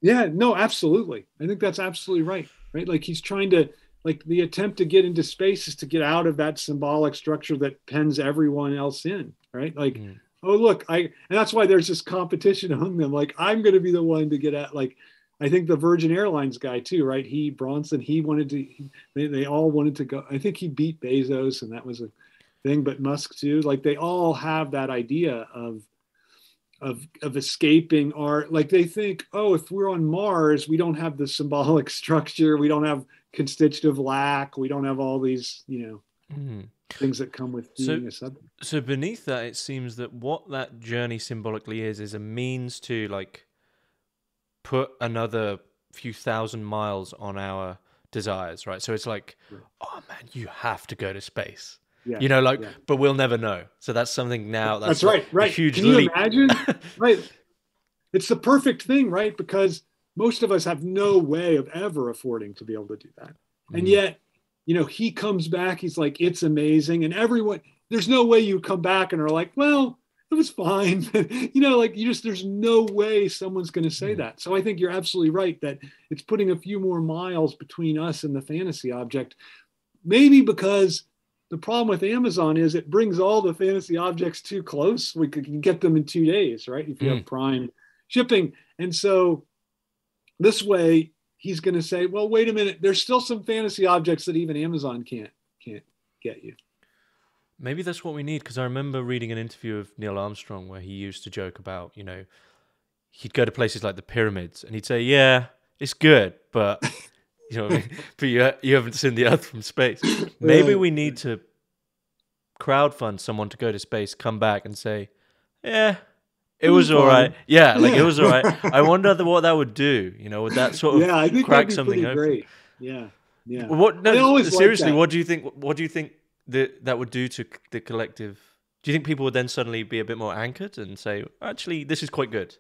Yeah, no, absolutely. I think that's absolutely right. Right, like he's trying to like the attempt to get into space is to get out of that symbolic structure that pens everyone else in. Right, like. Mm. Oh look, I and that's why there's this competition among them. Like I'm going to be the one to get at. Like I think the Virgin Airlines guy too, right? He Branson, he wanted to. They, they all wanted to go. I think he beat Bezos, and that was a thing. But Musk too. Like they all have that idea of of of escaping are like they think oh if we're on mars we don't have the symbolic structure we don't have constitutive lack we don't have all these you know mm. things that come with being so, so beneath that it seems that what that journey symbolically is is a means to like put another few thousand miles on our desires right? So it's like oh man you have to go to space yeah, you know, like, yeah. but we'll never know. So that's something now. That's, that's right, right. huge Can you leap. imagine? right. it's the perfect thing, right? Because most of us have no way of ever affording to be able to do that. Mm-hmm. And yet, you know, he comes back, he's like, it's amazing. And everyone, there's no way you come back and are like, well, it was fine. you know, like you just, there's no way someone's going to say mm-hmm. that. So I think you're absolutely right that it's putting a few more miles between us and the fantasy object. Maybe because the problem with Amazon is it brings all the fantasy objects too close. We can get them in two days, right? If you mm. have Prime shipping. And so this way, he's going to say, well, wait a minute. There's still some fantasy objects that even Amazon can't can't get you. Maybe that's what we need because I remember reading an interview of Neil Armstrong where he used to joke about, you know, he'd go to places like the pyramids and he'd say, "Yeah, it's good, but you know, I mean? but you you haven't seen the Earth from space." Maybe we need to crowdfund someone to go to space, come back, and say, "Yeah, it was all right. Yeah, like yeah. it was all right. I wonder what that would do. You know, would that sort of yeah, I think crack something open? Great. Yeah, yeah. What? No, seriously, what do you think? What do you think that that would do to the collective? Do you think people would then suddenly be a bit more anchored and say, actually, this is quite good?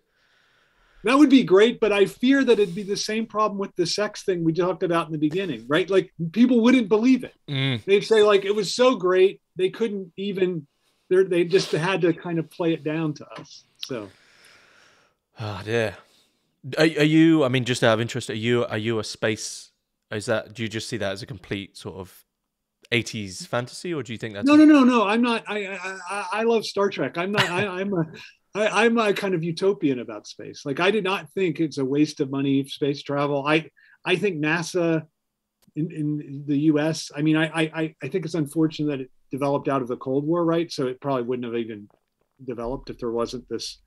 That would be great, but I fear that it'd be the same problem with the sex thing we talked about in the beginning, right? Like people wouldn't believe it. Mm. They'd say like it was so great they couldn't even. They just had to kind of play it down to us. So. Oh dear. Are, are you? I mean, just out of interest, are you? Are you a space? Is that? Do you just see that as a complete sort of 80s fantasy or do you think that's no no no no i'm not i i, I love star trek i'm not I, i'm a I, i'm a kind of utopian about space like i did not think it's a waste of money space travel i i think nasa in, in the us i mean I, I i think it's unfortunate that it developed out of the cold war right so it probably wouldn't have even developed if there wasn't this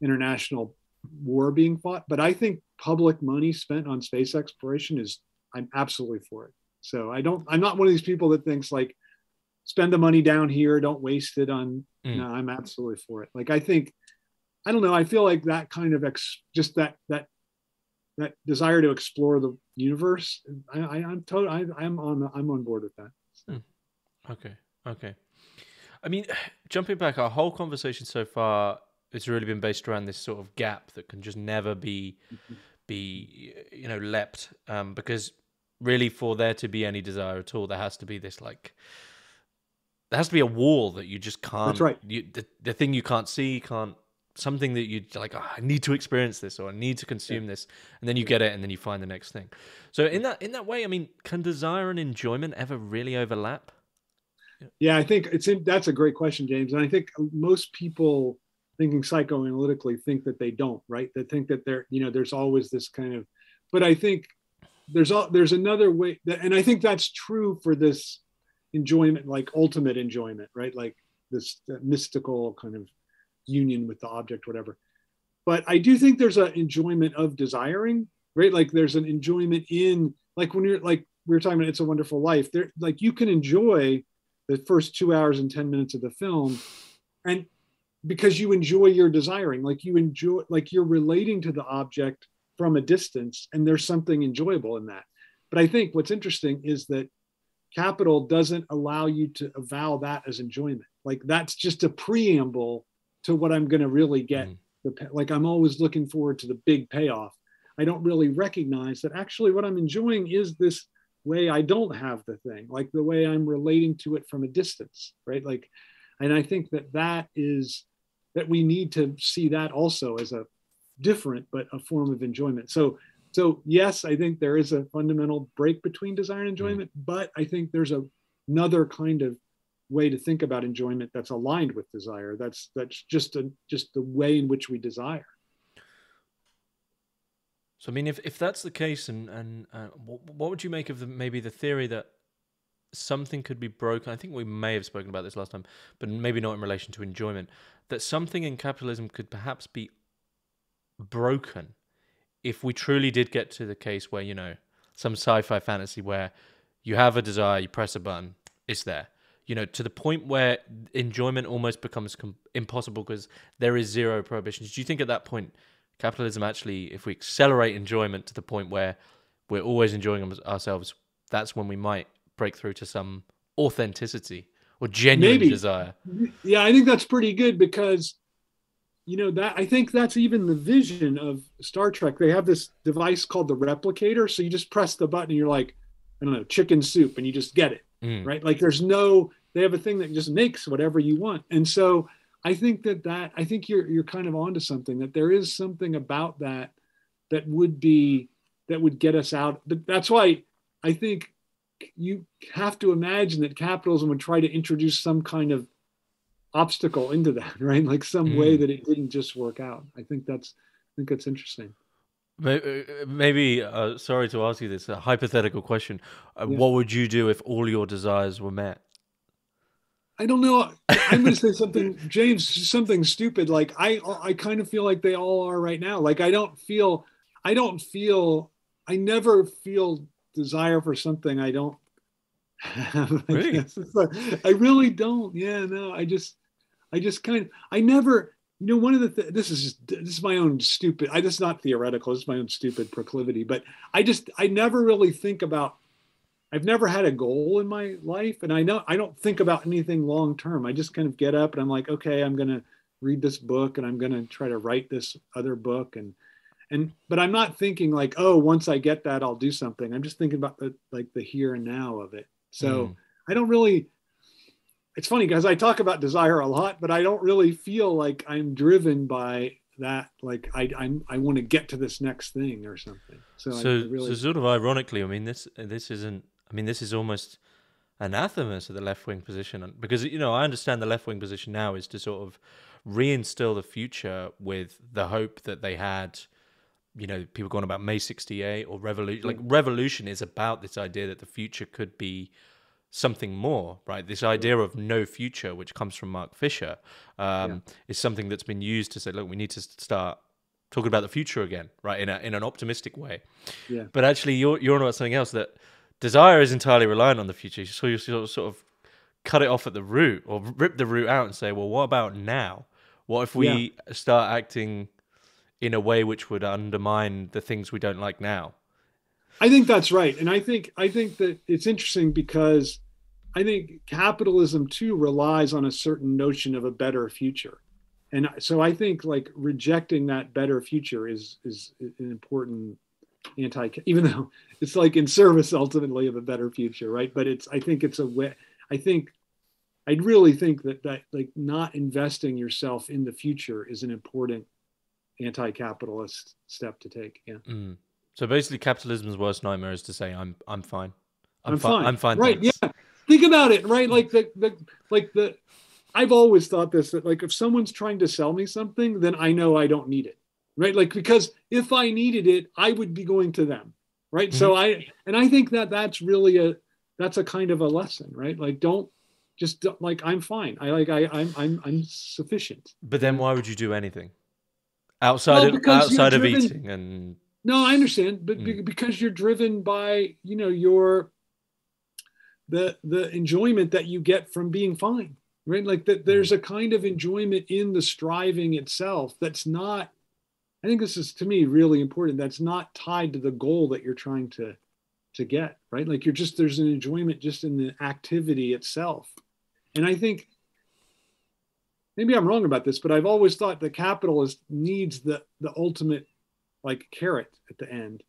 international war being fought. But I think public money spent on space exploration is I'm absolutely for it. So I don't I'm not one of these people that thinks like spend the money down here, don't waste it on mm. no, I'm absolutely for it. Like I think I don't know, I feel like that kind of ex just that that that desire to explore the universe. I, I am totally I, am on I'm on board with that. Mm. Okay. Okay. I mean, jumping back, our whole conversation so far has really been based around this sort of gap that can just never be mm-hmm. be you know leapt um, because really for there to be any desire at all there has to be this like there has to be a wall that you just can't That's right. you, the, the thing you can't see can't something that you like oh, i need to experience this or i need to consume yeah. this and then you get it and then you find the next thing so in that in that way i mean can desire and enjoyment ever really overlap yeah, I think it's in, that's a great question, James. And I think most people thinking psychoanalytically think that they don't, right? They think that there, you know, there's always this kind of, but I think there's all, there's another way that, and I think that's true for this enjoyment, like ultimate enjoyment, right? Like this mystical kind of union with the object, whatever. But I do think there's an enjoyment of desiring, right? Like there's an enjoyment in, like when you're like we were talking about, it's a wonderful life. There, like you can enjoy the first two hours and 10 minutes of the film and because you enjoy your desiring like you enjoy like you're relating to the object from a distance and there's something enjoyable in that but i think what's interesting is that capital doesn't allow you to avow that as enjoyment like that's just a preamble to what i'm going to really get mm. the, like i'm always looking forward to the big payoff i don't really recognize that actually what i'm enjoying is this way I don't have the thing, like the way I'm relating to it from a distance, right? Like, and I think that that is that we need to see that also as a different but a form of enjoyment. So, so yes, I think there is a fundamental break between desire and enjoyment, mm. but I think there's a, another kind of way to think about enjoyment that's aligned with desire. That's that's just a just the way in which we desire. So I mean, if if that's the case, and and uh, what, what would you make of the maybe the theory that something could be broken? I think we may have spoken about this last time, but maybe not in relation to enjoyment. That something in capitalism could perhaps be broken if we truly did get to the case where you know some sci-fi fantasy where you have a desire, you press a button, it's there. You know, to the point where enjoyment almost becomes com- impossible because there is zero prohibitions. Do you think at that point? capitalism actually, if we accelerate enjoyment to the point where we're always enjoying ourselves, that's when we might break through to some authenticity or genuine Maybe. desire. Yeah, I think that's pretty good because you know that I think that's even the vision of Star Trek. They have this device called the replicator, so you just press the button and you're like, I don't know, chicken soup, and you just get it, Mm. right? Like there's no, they have a thing that just makes whatever you want, and so I think that that I think you're you're kind of onto something that there is something about that that would be that would get us out. But that's why I think you have to imagine that capitalism would try to introduce some kind of obstacle into that, right? Like some Mm. way that it didn't just work out. I think that's I think that's interesting. Uh, Maybe, uh, sorry to ask you this, a hypothetical question. Uh, Yeah. What would you do if all your desires were met? I don't know. I'm going to say something, James, something stupid. Like I, I kind of feel like they all are right now. Like I don't feel, I don't feel, I never feel desire for something I don't have. I Really? guess. It's like- I really don't. Yeah, no. I just, I just kind of, I never. You know, one of the th- this is just this is my own stupid. I just not theoretical. This is my own stupid proclivity. But I just I never really think about I've never had a goal in my life, and I know I don't think about anything long term. I just kind of get up and I'm like, okay, I'm gonna read this book, and I'm gonna try to write this other book, and and but I'm not thinking like, oh, once I get that, I'll do something. I'm just thinking about the like the here and now of it. So Mm. I don't really. It's funny because I talk about desire a lot, but I don't really feel like I'm driven by that. Like I I'm I want to get to this next thing or something. So, So, I really so sort of ironically, I mean, this this isn't. I mean, this is almost anathema to the left wing position because you know I understand the left wing position now is to sort of reinstill the future with the hope that they had. You know, people going about May '68 or revolution. Like revolution is about this idea that the future could be something more, right? This idea of no future, which comes from Mark Fisher, um, is something that's been used to say, look, we need to start talking about the future again, right? In a in an optimistic way. Yeah. But actually, you're you're on about something else that desire is entirely reliant on the future. So you sort of, sort of cut it off at the root or rip the root out and say, well, what about now? What if we start acting in a way which would undermine the things we don't like now? I think that's right, and I think I think that it's interesting because I think capitalism too relies on a certain notion of a better future, and so I think like rejecting that better future is is an important anti, even though it's like in service ultimately of a better future, right? But it's I think it's a way. I think I really think that that like not investing yourself in the future is an important anti-capitalist step to take. Yeah. Mm. So basically, capitalism's worst nightmare is to say, "I'm I'm fine. I'm, fi- fine. I'm fine." Right. thanks." Yeah. Think about it. Right. Like the, the like the I've always thought this that like if someone's trying to sell me something, then I know I don't need it. Right. Like because if I needed it, I would be going to them. Right. So Mm-hmm. I and I think that that's really a that's a kind of a lesson. Right. Like don't just don't- like I'm fine. I like I I'm I'm I'm sufficient. But then, why would you do anything outside Well, of outside of driven- eating and No, I understand, but Mm. because you're driven by you know your the the enjoyment that you get from being fine, right? Like that, there's a kind of enjoyment in the striving itself that's not. I think this is to me really important. That's not tied to the goal that you're trying to to get, right? Like you're just there's an enjoyment just in the activity itself, and I think maybe I'm wrong about this, but I've always thought the capitalist needs the the ultimate like carrot at the end.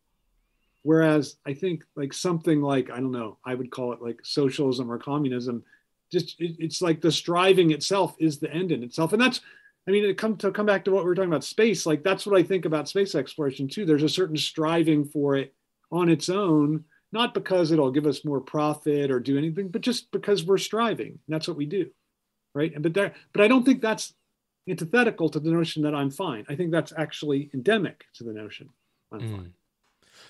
Whereas I think like something like I don't know, I would call it like socialism or communism. Just it, it's like the striving itself is the end in itself, and that's. I mean, it come to come back to what we were talking about space. Like that's what I think about space exploration too. There's a certain striving for it on its own, not because it'll give us more profit or do anything, but just because we're striving. That's what we do, right? And But there, but I don't think that's antithetical to the notion that I'm fine. I think that's actually endemic to the notion I'm fine. Mm.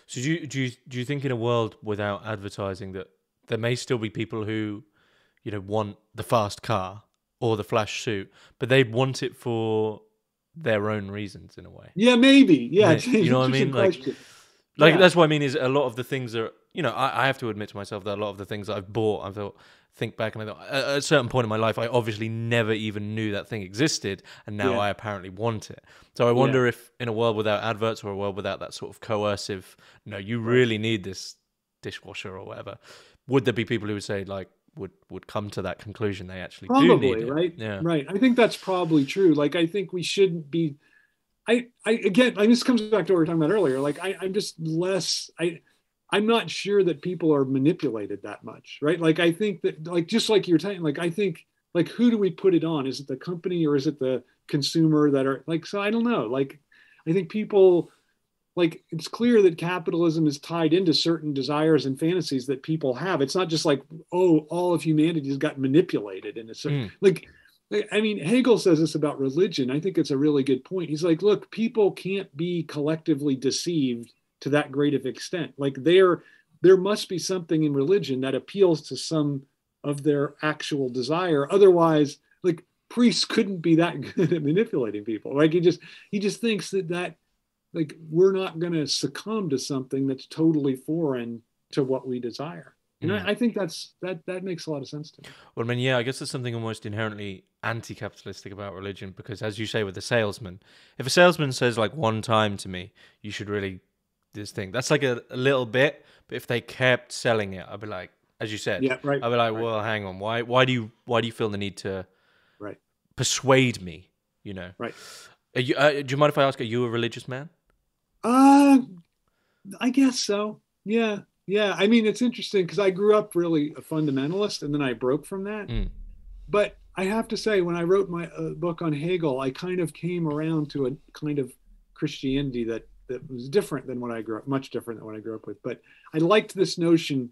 So do you do you do you think in a world without advertising that there may still be people who, you know, want the fast car or the flash suit, but they want it for their own reasons in a way. Yeah, maybe. Yeah, you know what I mean? Like- question. Like Yeah. that's what I mean is a lot of the things are you know I, I have to admit to myself that a lot of the things that I've bought I thought think back and I thought at a certain point in my life I obviously never even knew that thing existed and now Yeah. I apparently want it. So I wonder if in a world without adverts or a world without that sort of coercive no you really need this dishwasher or whatever would there be people who would say like would would come to that conclusion. They actually probably do need it. right. Yeah. Right. I think that's probably true. Like I think we shouldn't be. I I again. I mean, this comes back to what we were talking about earlier. Like I I'm just less. I I'm not sure that people are manipulated that much. Right. Like I think that like just like you're saying. Like I think like who do we put it on? Is it the company or is it the consumer that are like? So I don't know. Like I think people like it's clear that capitalism is tied into certain desires and fantasies that people have. It's not just like, oh, all of humanity has got manipulated in a certain Mm. like I mean, Hegel says this about religion. I think it's a really good point. He's like, look, people can't be collectively deceived to that great of extent. Like there, there must be something in religion that appeals to some of their actual desire. Otherwise, like priests couldn't be that good at manipulating people. Like he just he just thinks that that like we're not going to succumb to something that's totally foreign to what we desire. And Mm. I, I think that's that that makes a lot of sense to me. Well, I mean, yeah, I guess there's something almost inherently anti-capitalistic about religion because, as you say, with the salesman, if a salesman says like one time to me, "You should really this thing," that's like a, a little bit. But if they kept selling it, I'd be like, as you said, Yeah, right. I'd be like, right. well, hang on, why, why do you, why do you feel the need to Right. persuade me? You know, Right. Are you, uh, do you mind if I ask? Are you a religious man? Uh, I guess so. Yeah, yeah. I mean, it's interesting because I grew up really a fundamentalist, and then I broke from that. Mm. But I have to say, when I wrote my uh, book on Hegel, I kind of came around to a kind of Christianity that that was different than what I grew up, much different than what I grew up with. But I liked this notion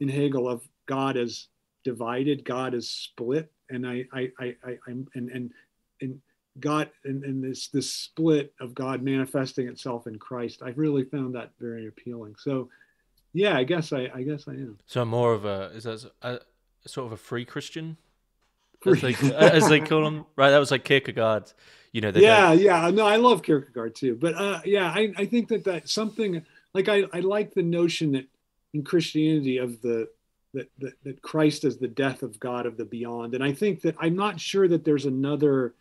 in Hegel of God as divided, God as split, and I, I, I, I I'm and and and God and, and this this split of God manifesting itself in Christ. I really found that very appealing. So, yeah, I guess I, I guess I am. So more of a is that a, uh, sort of a free Christian, as they, as they call them, right? That was like Kierkegaard. You know, yeah, don't- yeah. No, I love Kierkegaard too. But uh, yeah, I, I think that that something like I, I like the notion that in Christianity of the that, that that Christ is the death of God of the beyond. And I think that I'm not sure that there's another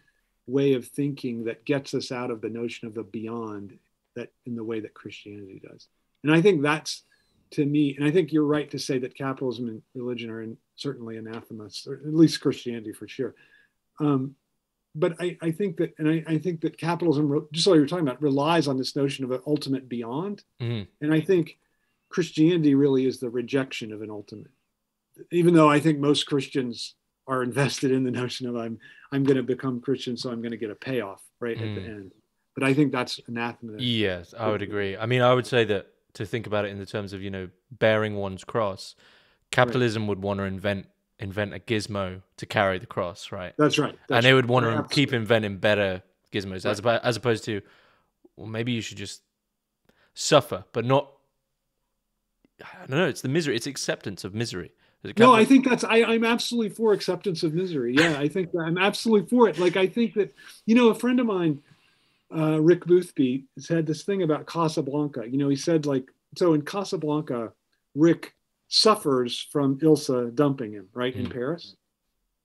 way of thinking that gets us out of the notion of the beyond that in the way that Christianity does. And I think that's to me, and I think you're right to say that capitalism and religion are in, certainly anathemas, or at least Christianity for sure. Um, but I, I think that, and I, I think that capitalism, just like you were talking about, relies on this notion of an ultimate beyond. Mhm. And I think Christianity really is the rejection of an ultimate. Even though I think most Christians are invested in the notion of I'm I'm going to become Christian, so I'm going to get a payoff right at the Mm. end. But I think that's anathema. Yes, I would agree. I mean, I would say that to think about it in the terms of you know bearing one's cross, capitalism would want to invent invent a gizmo to carry the cross, right? That's right. That's and they would right. want to keep inventing better gizmos as about, as opposed to, well, maybe you should just suffer, but not. I don't know. It's the misery. It's acceptance of misery. Is No, I think that's I, I'm absolutely for acceptance of misery. Yeah, I think I'm absolutely for it. Like I think that you know a friend of mine, uh, Rick Boothby, has had this thing about Casablanca. You know, he said like so in Casablanca, Rick suffers from Ilsa dumping him right in Mm. Paris,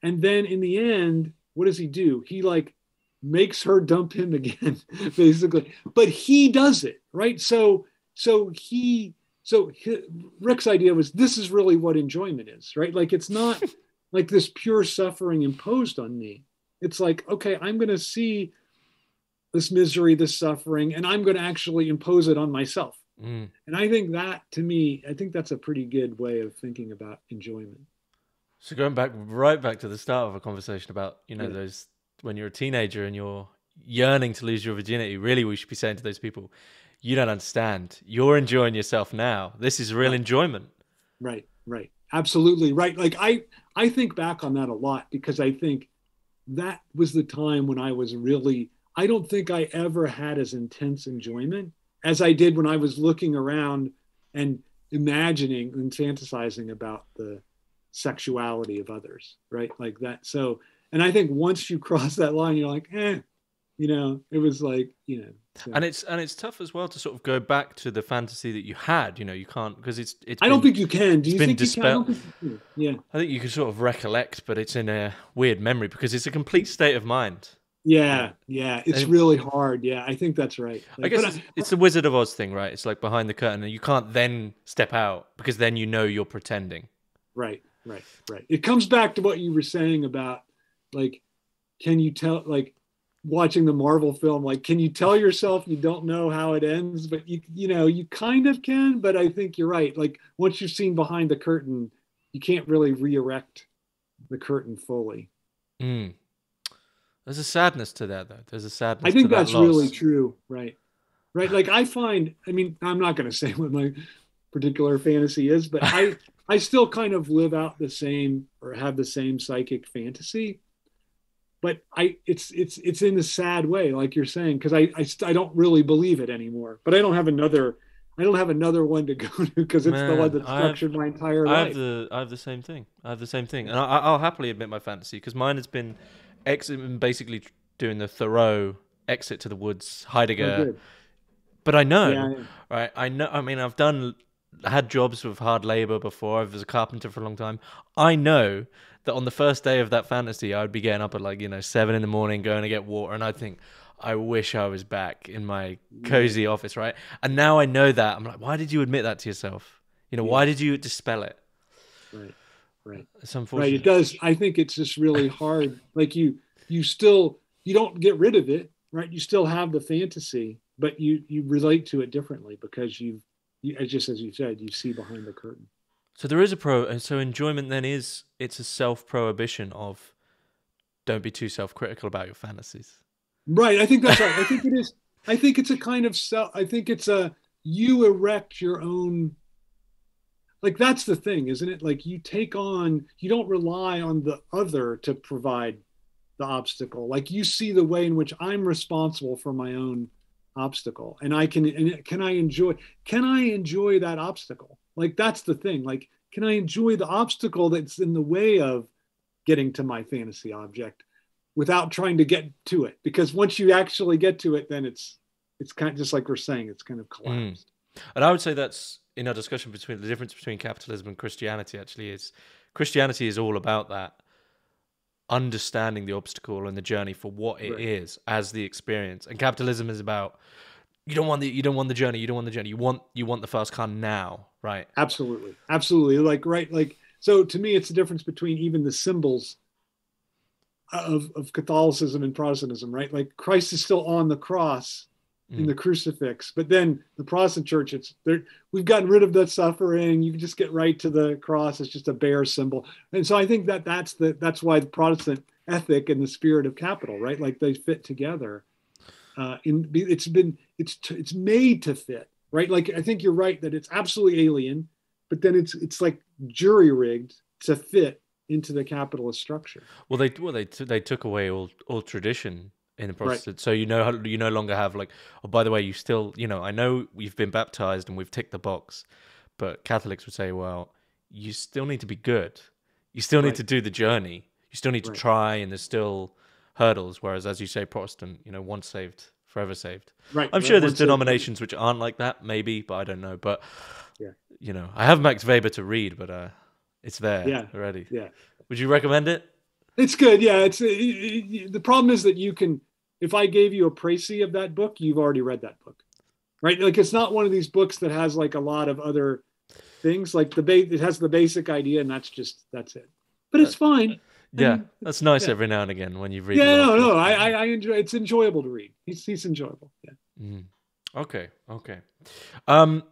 and then in the end, what does he do? He like makes her dump him again, basically. But he does it right. So so he so hi- Rick's idea was this is really what enjoyment is, right? Like it's not like this pure suffering imposed on me. It's like, okay, I'm going to see this misery, this suffering, and I'm going to actually impose it on myself. Mm. And I think that to me, I think that's a pretty good way of thinking about enjoyment. So going back right back to the start of a conversation about you know Yeah. those when you're a teenager and you're yearning to lose your virginity. Really, we should be saying to those people, you don't understand. You're enjoying yourself now. This is real Right. enjoyment. Right, right. Absolutely right. Like I I think back on that a lot because I think that was the time when I was really I don't think I ever had as intense enjoyment as I did when I was looking around and imagining and fantasizing about the sexuality of others, right? Like that. So, and I think once you cross that line, you're like, eh, you know, it was like, you know, so- And it's and it's tough as well to sort of go back to the fantasy that you had. You know, you can't because it's it's. I don't think you can. Do you been think you can? I think you can. Yeah. I think you can sort of recollect, but it's in a weird memory because it's a complete state of mind. Yeah, yeah, it's And- really hard. Yeah, I think that's right. I guess it's, it's the Wizard of Oz thing, right? It's like behind the curtain, and you can't then step out because then you know you're pretending. right, right, right. It comes back to what you were saying about like, can you tell like watching the Marvel film, like, can you tell yourself you don't know how it ends, but you you know you kind of can. But I think you're right. Like once you've seen behind the curtain, you can't really re-erect the curtain fully. Mm. There's a sadness to that, though. There's a sadness. I think that that's loss. really true. Right, right. Like I find. I mean, I'm not going to say what my particular fantasy is, but I I still kind of live out the same or have the same psychic fantasy but I it's it's it's in a sad way, like you're saying, because I, I I don't really believe it anymore. But I don't have another I don't have another one to go to because it's the one that I have- structured my entire I life. have the I have the same thing. I have the same thing, and I, I'll happily admit my fantasy because mine has been exit, basically doing the Thoreau exit to the woods, Oh, Heidegger. good. but I know, Yeah, yeah. right? I know. I mean, I've done had jobs with hard labor before. I was a carpenter for a long time. I know that on the first day of that fantasy, I would be getting up at like you know seven in the morning, going to get water, and I'd think. I wish I was back in my cozy office, right? And now I know that. I'm like, why did you admit that to yourself? You know, why did you dispel it? right, right. It's right it does i think it's just really hard like you you still you don't get rid of it right you still have the fantasy but you you relate to it differently because you've you, just as you said you see behind the curtain So there is a pro. and So enjoyment then is it's a self prohibition of don't be too self critical about your fantasies. right i think that's right i think it is i think it's a kind of self i think it's a you erect your own like that's the thing isn't it? Like you take on you don't rely on the other to provide the obstacle. Like you see the way in which i'm responsible for my own obstacle and i can and can i enjoy can i enjoy that obstacle? Like that's the thing. Like can i enjoy the obstacle that's in the way of getting to my fantasy object without trying to get to it? Because once you actually get to it then it's it's kind of just like we're saying it's kind of mm. collapsed. And I would say that's in our discussion between the difference between capitalism and Christianity actually is Christianity is all about that understanding the obstacle and the journey for what it is Right. as the experience. And capitalism is about you don't want the you don't want the journey, you don't want the journey. You want you want the fast car now, right? absolutely absolutely like right like so to me it's the difference between even the symbols of, of catholicism and protestantism right like christ is still on the cross in Mm. the crucifix. But then the protestant church it's there we've gotten rid of that suffering. You can just get right to the cross. It's just a bare symbol. And so i think that that's the that's why the protestant ethic and the spirit of capital right? Like they fit together. Uh in it's been it's it's made to fit right? Like i think you're right that it's absolutely alien but then it's it's like jury rigged to fit into the capitalist structure. Well, they well they they took away all all tradition in the Protestant, so you know you no longer have like. Oh, by the way, you still you know I know we've been baptized and we've ticked the box, but Catholics would say, well, you still need to be good. You still need Right. to do the journey. You still need to Right. try, and there's still hurdles. Whereas, as you say, Protestant, you know, once saved, forever saved. right I'm right, sure there's denominations which aren't like that, maybe, but I don't know. But Yeah. you know, I have Max Weber to read, but uh, it's there Yeah. already. yeah Would you recommend it? It's good. Yeah. It's it, it- the problem is that you can, if I gave you a précis of that book, you've already read that book, right? Like it's not one of these books that has like a lot of other things. Like the ba- it has the basic idea, and that's just that's it. But it's fine. Yeah, mean, that's nice yeah. every now and again when you read. Yeah. No. No. I, I I enjoy. It's enjoyable to read. He's he's enjoyable. Yeah. Mm. Okay, okay. Um,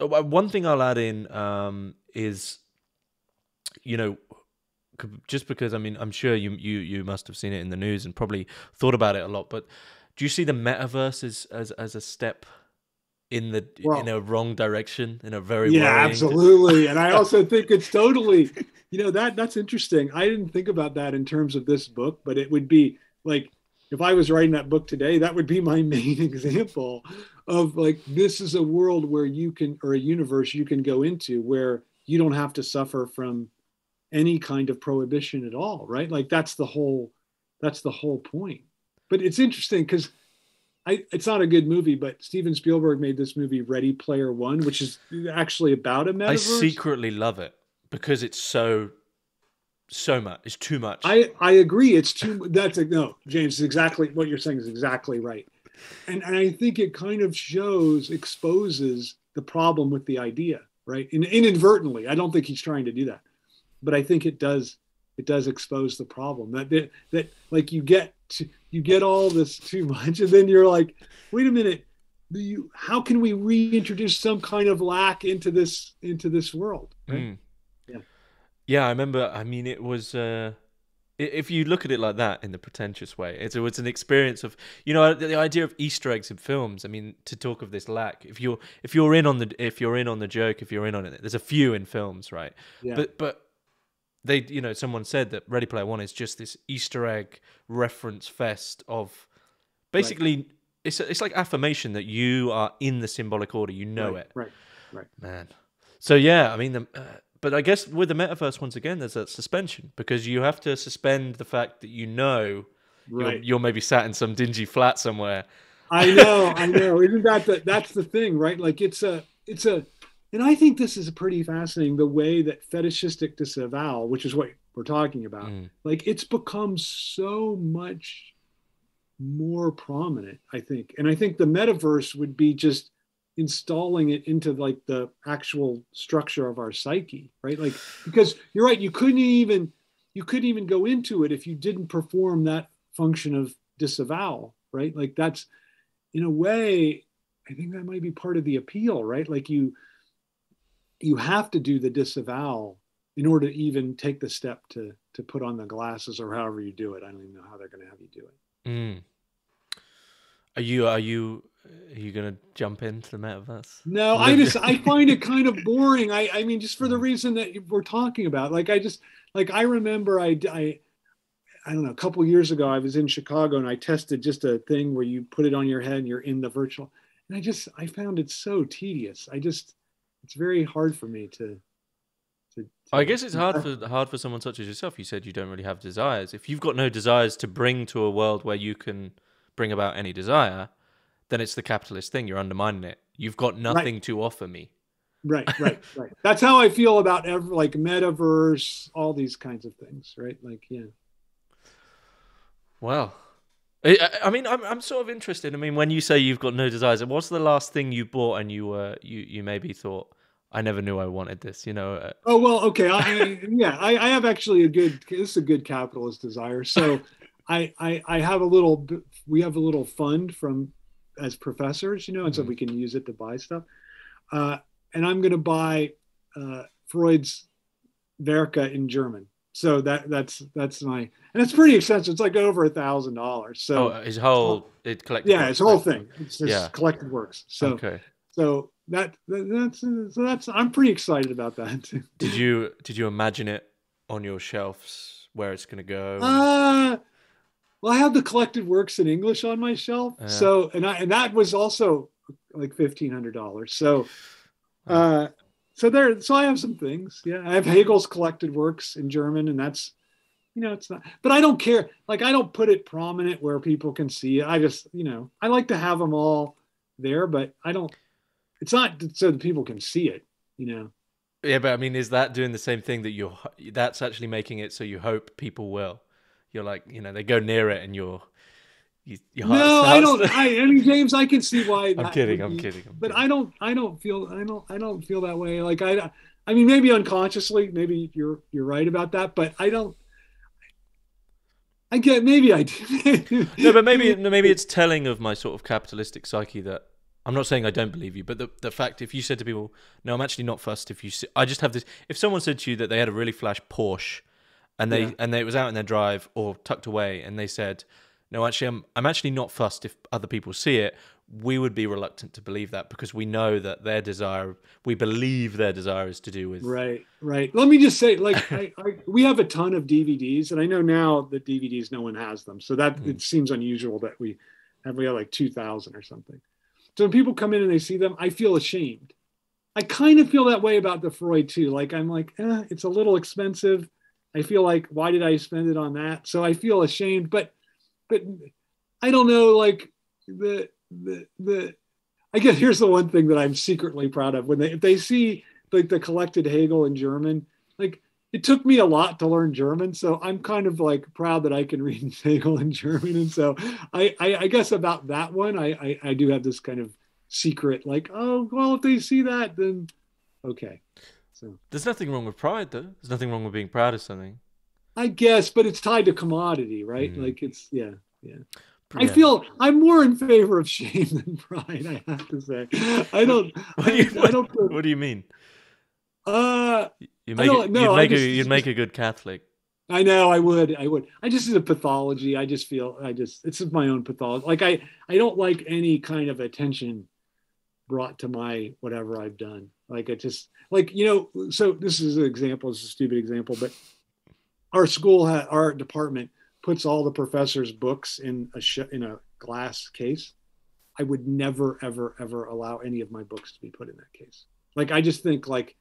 uh, one thing I'll add in um is, you know, just because I mean I'm sure you you you must have seen it in the news and probably thought about it a lot, but do you see the metaverse as as, as a step in the Well- in a wrong direction in a very yeah worrying- absolutely and i also think it's totally you know that that's interesting. I didn't think about that in terms of this book but it would be like if i was writing that book today that would be my main example of like this is a world where you can or a universe you can go into where you don't have to suffer from any kind of prohibition at all right like that's the whole that's the whole point but it's interesting because I, it's not a good movie, but Steven Spielberg made this movie Ready Player One, which is actually about a metaverse. I secretly love it because it's so so much. It's too much. I, I agree. It's too. That's a, no, James. Is exactly what you're saying is exactly right, and and I think it kind of shows exposes the problem with the idea, right? In, inadvertently, I don't think he's trying to do that, but I think it does it does expose the problem that that, that like you get to, you get all this too much and then you're like wait a minute you, how can we reintroduce some kind of lack into this into this world right? mm. yeah yeah i remember i mean it was uh if you look at it like that in the pretentious way, it was an experience of you know the, the, idea of Easter eggs in films. I mean, to talk of this lack, if you're if you're in on the if you're in on the joke, if you're in on it, there's a few in films, right? Yeah. But but they you know someone said that Ready Player One is just this Easter egg reference fest of basically right. it's it's like affirmation that you are in the symbolic order. You know right, it, right? Right. Man. So yeah, I mean the. Uh, but I guess with the metaverse, once again, there's that suspension because you have to suspend the fact that you know right. you're, you're maybe sat in some dingy flat somewhere. I know, I know. Isn't that the, that's the thing, right? Like it's a, it's a, and I think this is pretty fascinating the way that fetishistic disavowal, which is what we're talking about, mm. like it's become so much more prominent, I think. And I think the metaverse would be just installing it into like the actual structure of our psyche, right? Like because you're right, you couldn't even you couldn't even go into it if you didn't perform that function of disavowal, right? Like that's in a way, I think that might be part of the appeal, right? Like you you have to do the disavowal in order to even take the step to to put on the glasses or however you do it. I don't even know how they're going to have you do it. Mm. Are you are you are you gonna jump into the metaverse? No, I just I find it kind of boring. I I mean, just for the mm. reason that we're talking about. Like I just like I remember I I I don't know a couple years ago I was in Chicago and I tested just a thing where you put it on your head and you're in the virtual. And I just I found it so tedious. I just it's very hard for me to. to, to I guess it's hard for hard for someone such as yourself. You said you don't really have desires. If you've got no desires to bring to a world where you can bring about any desire, then it's the capitalist thing. You're undermining it. You've got nothing right. to offer me. Right, right, right. That's how I feel about every, like metaverse, all these kinds of things, right? Like, yeah. Well, I, I mean, I'm I'm sort of interested. I mean, when you say you've got no desires, what's the last thing you bought and you uh you you maybe thought I never knew I wanted this, you know? Uh, oh well, okay. I, yeah, I, I have actually a good. This is a good capitalist desire. So, I, I I have a little. We have a little fund from as professors, you know, and so mm-hmm. we can use it to buy stuff. Uh, and I'm going to buy uh, Freud's Werke in German. So that that's that's my and it's pretty expensive. It's like over a thousand dollars. So oh, his whole it collected. Yeah, his whole thing. It's just yeah. collected works. So okay. So that, that that's so that's I'm pretty excited about that. did you did you imagine it on your shelves where it's going to go? Uh, well, I have the collected works in English on my shelf. Yeah. So, and I, and that was also like $1,500. So, uh, so there, so I have some things. Yeah. I have Hegel's collected works in German and that's, you know, it's not, but I don't care. Like, I don't put it prominent where people can see it. I just, you know, I like to have them all there, but I don't, it's not so that people can see it, you know? Yeah, but I mean, is that doing the same thing that you're? That's actually making it so you hope people will you're like, you know, they go near it and you're. You, no, I don't. I, I, mean, James, I can see why. I'm kidding. I'm kidding. I'm but kidding. I don't. I don't feel. I don't. I don't feel that way. Like I. I mean, maybe unconsciously, maybe you're you're right about that, but I don't. I get maybe I do. no, but maybe maybe it's telling of my sort of capitalistic psyche that I'm not saying I don't believe you, but the the fact if you said to people, "No, I'm actually not fussed," if you, see, I just have this. If someone said to you that they had a really flash Porsche and they yeah. and they, it was out in their drive or tucked away, and they said, "No, actually, I'm I'm actually not fussed if other people see it." We would be reluctant to believe that because we know that their desire, we believe their desire is to do with. Right, right. Let me just say, like, I, I, we have a ton of DVDs, and I know now that DVDs, no one has them, so that mm. it seems unusual that we have we have like two thousand or something. So when people come in and they see them, I feel ashamed. I kind of feel that way about the Freud too. Like I'm like, eh, it's a little expensive I feel like why did I spend it on that? So I feel ashamed, but but I don't know like the the the I guess here's the one thing that I'm secretly proud of when they if they see like the collected Hegel in German, like it took me a lot to learn German, so I'm kind of like proud that I can read Hegel in German, and so I I, I guess about that one I, I I do have this kind of secret like oh well if they see that then okay So There's nothing wrong with pride, though. There's nothing wrong with being proud of something. I guess, but it's tied to commodity, right? Mhm. Like it's yeah, yeah. I feel I'm more in favor of shame than pride. I have to say, I don't. What do you, I, I don't. what do you mean? Uh, You make it, know, you'd make a, you'd make a good Catholic. I know I would. I would. I just is a pathology. I just feel. I just. It's just my own pathology. Like I. I don't like any kind of attention brought to my whatever I've done. Like it just. Like you know. So this is an example. It's a stupid example, but our school, ha- our department puts all the professors' books in a sh- in a glass case. I would never, ever, ever allow any of my books to be put in that case. Like I just think like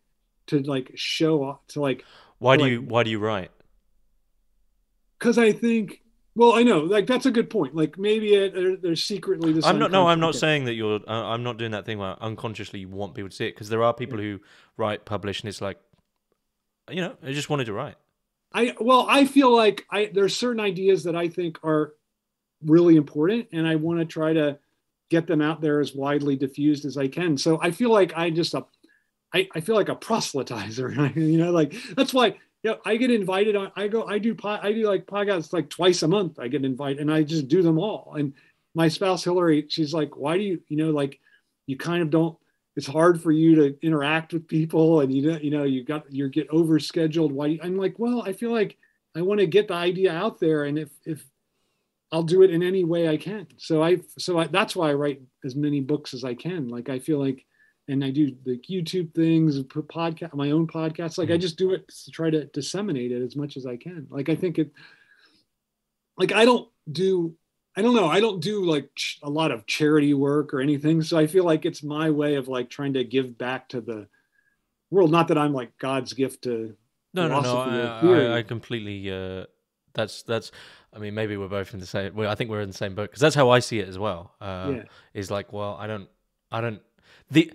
to like show off to like Why do Like- you Why do you write? because I think well I know like that's a good point. Like maybe it, there's secretly this. I'm not. No, I'm not saying that you're. Uh, I'm not doing that thing where unconsciously you want people to see it because there are people who write, publish, and it's like, you know, I just wanted to write. I well I feel like I there's certain ideas that I think are really important and I want to try to get them out there as widely diffused as I can. So I feel like I just a I, I feel like a proselytizer, you know, like that's why you know, I get invited on I go I do I do like podcasts like twice a month. I get invited and I just do them all. And my spouse Hillary, she's like, why do you, you know, like you kind of don't it's hard for you to interact with people and you don't you know you got you get overscheduled why do you, i'm like well i feel like i want to get the idea out there and if if i'll do it in any way i can so i so I, that's why i write as many books as i can like i feel like and i do the youtube things podcast my own podcasts like i Mhm. just do it to try to disseminate it as much as i can like i think it like i don't do I don't know. I don't do like ch- a lot of charity work or anything. So I feel like it's my way of like trying to give back to the world. Not that I'm like God's gift to. No, no, no. I. I, I completely. Uh, that's that's. I mean, maybe we're both in the same. Well, I think we're in the same boat because that's how I see it as well. Uh, Yeah. Is like, well, I don't, I don't. The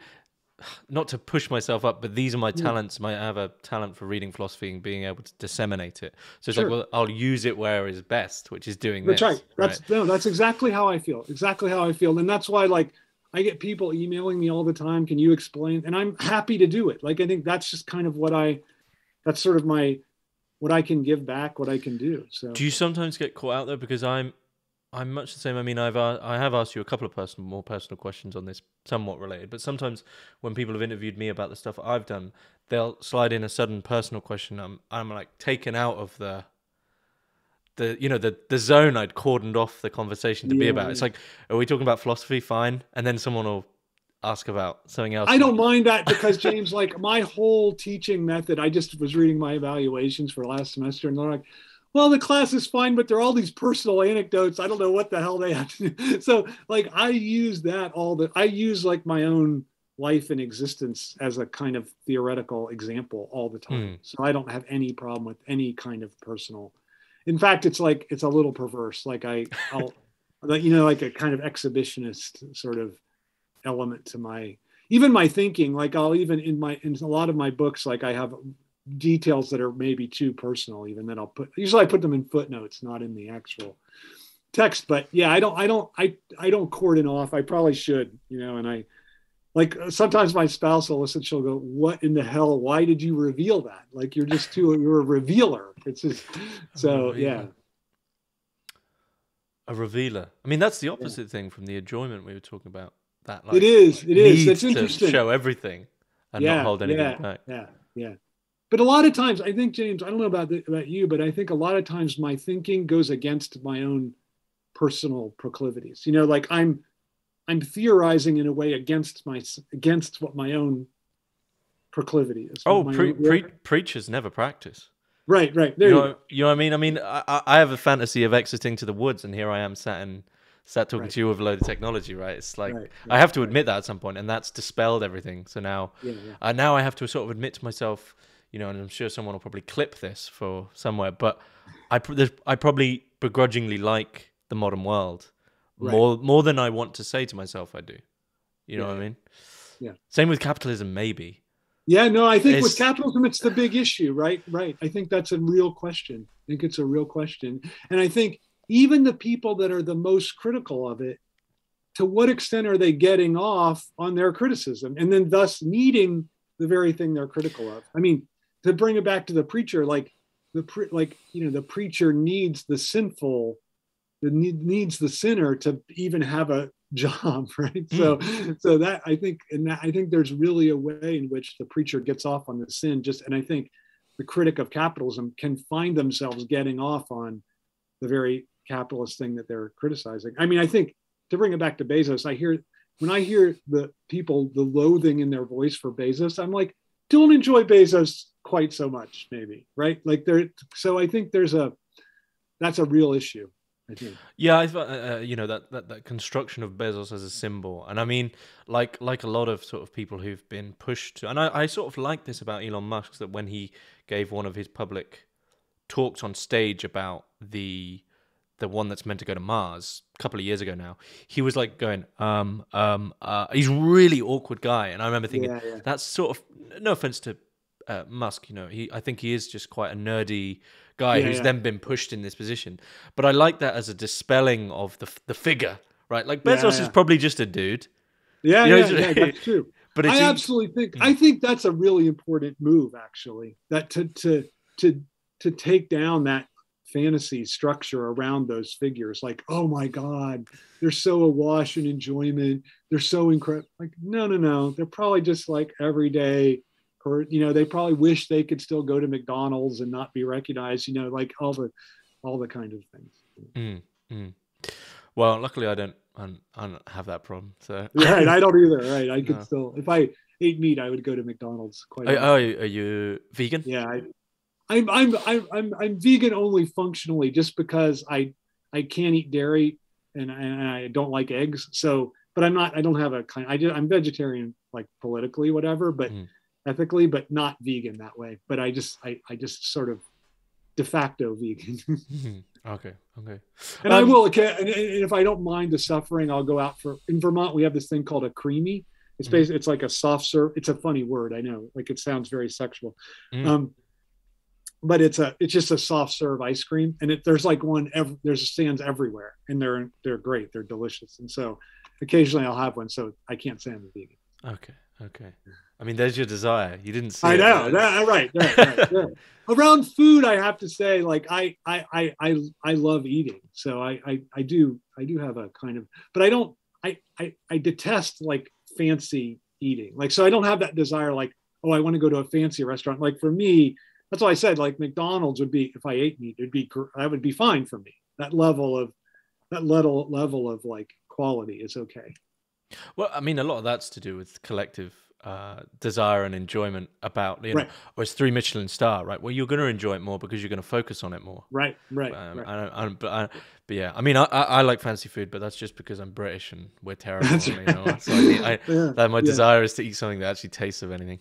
not to push myself up, but these are my Mm. talents. My, I have a talent for reading philosophy and being able to disseminate it. So it's Sure. like, well, I'll use it where is best, which is doing That's this. right. That's no. That's exactly how I feel. Exactly how I feel, and that's why like I get people emailing me all the time. Can you explain? And I'm happy to do it. Like I think that's just kind of what I. That's sort of my, what I can give back, what I can do. So Do you sometimes get caught out there because I'm, I'm much the same. I mean, I've uh, I have asked you a couple of personal, more personal questions on this, somewhat related. But sometimes when people have interviewed me about the stuff I've done, they'll slide in a sudden personal question. I'm I'm like taken out of the, the you know the the zone I'd cordoned off the conversation to be about. It's like, are we talking about philosophy? Fine, and then someone will ask about something else. I don't mind that because James, like my whole teaching method, I just was reading my evaluations for last semester, and they're like, "Well, the class is fine, but there are all these personal anecdotes. I don't know what the hell they have to do." So, like, I use that all the. I use like my own life and existence as a kind of theoretical example all the time. Hmm. So I don't have any problem with any kind of personal. In fact, it's like it's a little perverse. Like I, I'll, like you know, like a kind of exhibitionist sort of element to my even my thinking like i'll even in my in a lot of my books like i have details that are maybe too personal even that i'll put usually i put them in footnotes not in the actual text but yeah i don't i don't i i don't cordon off i probably should you know and i like uh, sometimes my spouse will listen she'll go what in the hell why did you reveal that like you're just too you're a revealer it's just so yeah A revealer. I mean, that's the opposite thing from the enjoyment we were talking about. That like it is it is that's interesting show everything and yeah, not hold anything yeah, back. Yeah, yeah. But a lot of times, I think James, I don't know about the, about you, but I think a lot of times my thinking goes against my own personal proclivities. You know, like I'm I'm theorizing in a way against my against what my own proclivity is. Oh, pre- pre- preachers never practice. right, right. There You you know, you know what I mean? I mean, I, I- have a fantasy of exiting to the woods, and here I am sat and sat talking Right. to you with a load of technology, right? It's like Right, I have to right. admit that at some point, and that's dispelled everything. So now, Yeah, yeah. uh, now I have to sort of admit to myself, you know, and I'm sure someone will probably clip this for somewhere, but I I probably begrudgingly like the modern world Right. more more than I want to say to myself I do. You know Yeah, what I mean? yeah. Same with capitalism, maybe. Yeah, no, I think with capitalism, it's the big issue, right? Right. I think that's a real question. I think it's a real question. And I think even the people that are the most critical of it, to what extent are they getting off on their criticism and then thus needing the very thing they're critical of. I mean, to bring it back to the preacher, like the pre- like you know the preacher needs the sinful, the need, needs the sinner to even have a job, right? Mm. So so that I think and that, I think there's really a way in which the preacher gets off on the sin. Just and I think the critic of capitalism can find themselves getting off on the very capitalist thing that they're criticizing. I mean, I think to bring it back to Bezos, I hear when I hear the people, the loathing in their voice for Bezos, I'm like, don't enjoy Bezos quite so much, maybe, right? Like there, so I think there's a, that's a real issue. I think. Yeah, I uh, uh, you know that, that that construction of Bezos as a symbol, and I mean, like like a lot of sort of people who've been pushed to, and I, I sort of like this about Elon Musk that when he gave one of his public talks on stage about the the one that's meant to go to Mars a couple of years ago now, he was like going, um, um, uh, he's really awkward guy, and I remember thinking yeah, yeah. that's sort of no offense to uh, Musk, you know, he I think he is just quite a nerdy guy yeah, who's then been pushed in this position, but I like that as a dispelling of the the figure, right? Like Bezos is probably just a dude. Yeah, you know, yeah, yeah, that's true. But I absolutely think I think that's a really important move, actually. That to to to to take down that fantasy structure around those figures like oh my god they're so awash in enjoyment they're so incredible like no no no they're probably just like everyday or you know they probably wish they could still go to mcdonald's and not be recognized you know like all the all the kind of things mm, mm. well luckily i don't I don't have that problem so right i don't either right i could no. still if i ate meat i would go to mcdonald's quite are, are, you, are you vegan yeah I, I'm I'm I'm I'm I'm vegan only functionally just because I I can't eat dairy and, and I don't like eggs. So, but I'm not. I don't have a kind. I do, I'm vegetarian, like politically, whatever, but mm. Ethically, but not vegan that way. But I just I I just sort of de facto vegan. Mm-hmm. okay. Okay. And um, I will. Okay. And, and if I don't mind the suffering, I'll go out for. In Vermont, we have this thing called a creamy. It's mm. basically it's like a soft serve. It's a funny word, I know. Like it sounds very sexual. Mm. Um, but it's a it's just a soft serve ice cream and it, there's like one every, there's stands everywhere and they're they're great they're delicious and so occasionally i'll have one so i can't say i'm a vegan okay okay i mean there's your desire you didn't say i know that, right, right, right yeah. around food i have to say like I, I i i i love eating so I, I i do i do have a kind of but i don't i i, I detest like fancy eating like so i don't have that desire like oh i want to go to a fancy restaurant like for me that's why I said like McDonald's would be if I ate meat, it'd be that would be fine for me. That level of that level level of like quality is okay. Well, I mean, a lot of that's to do with collective uh, desire and enjoyment about you know, right. or it's three Michelin star, right? Well, you're going to enjoy it more because you're going to focus on it more. Right, right. Um, right. I don't, I don't, but, I, but yeah, I mean, I, I, like fancy food, but that's just because I'm British and we're terrible. You know? so I, yeah, that my yeah. desire is to eat something that actually tastes of anything.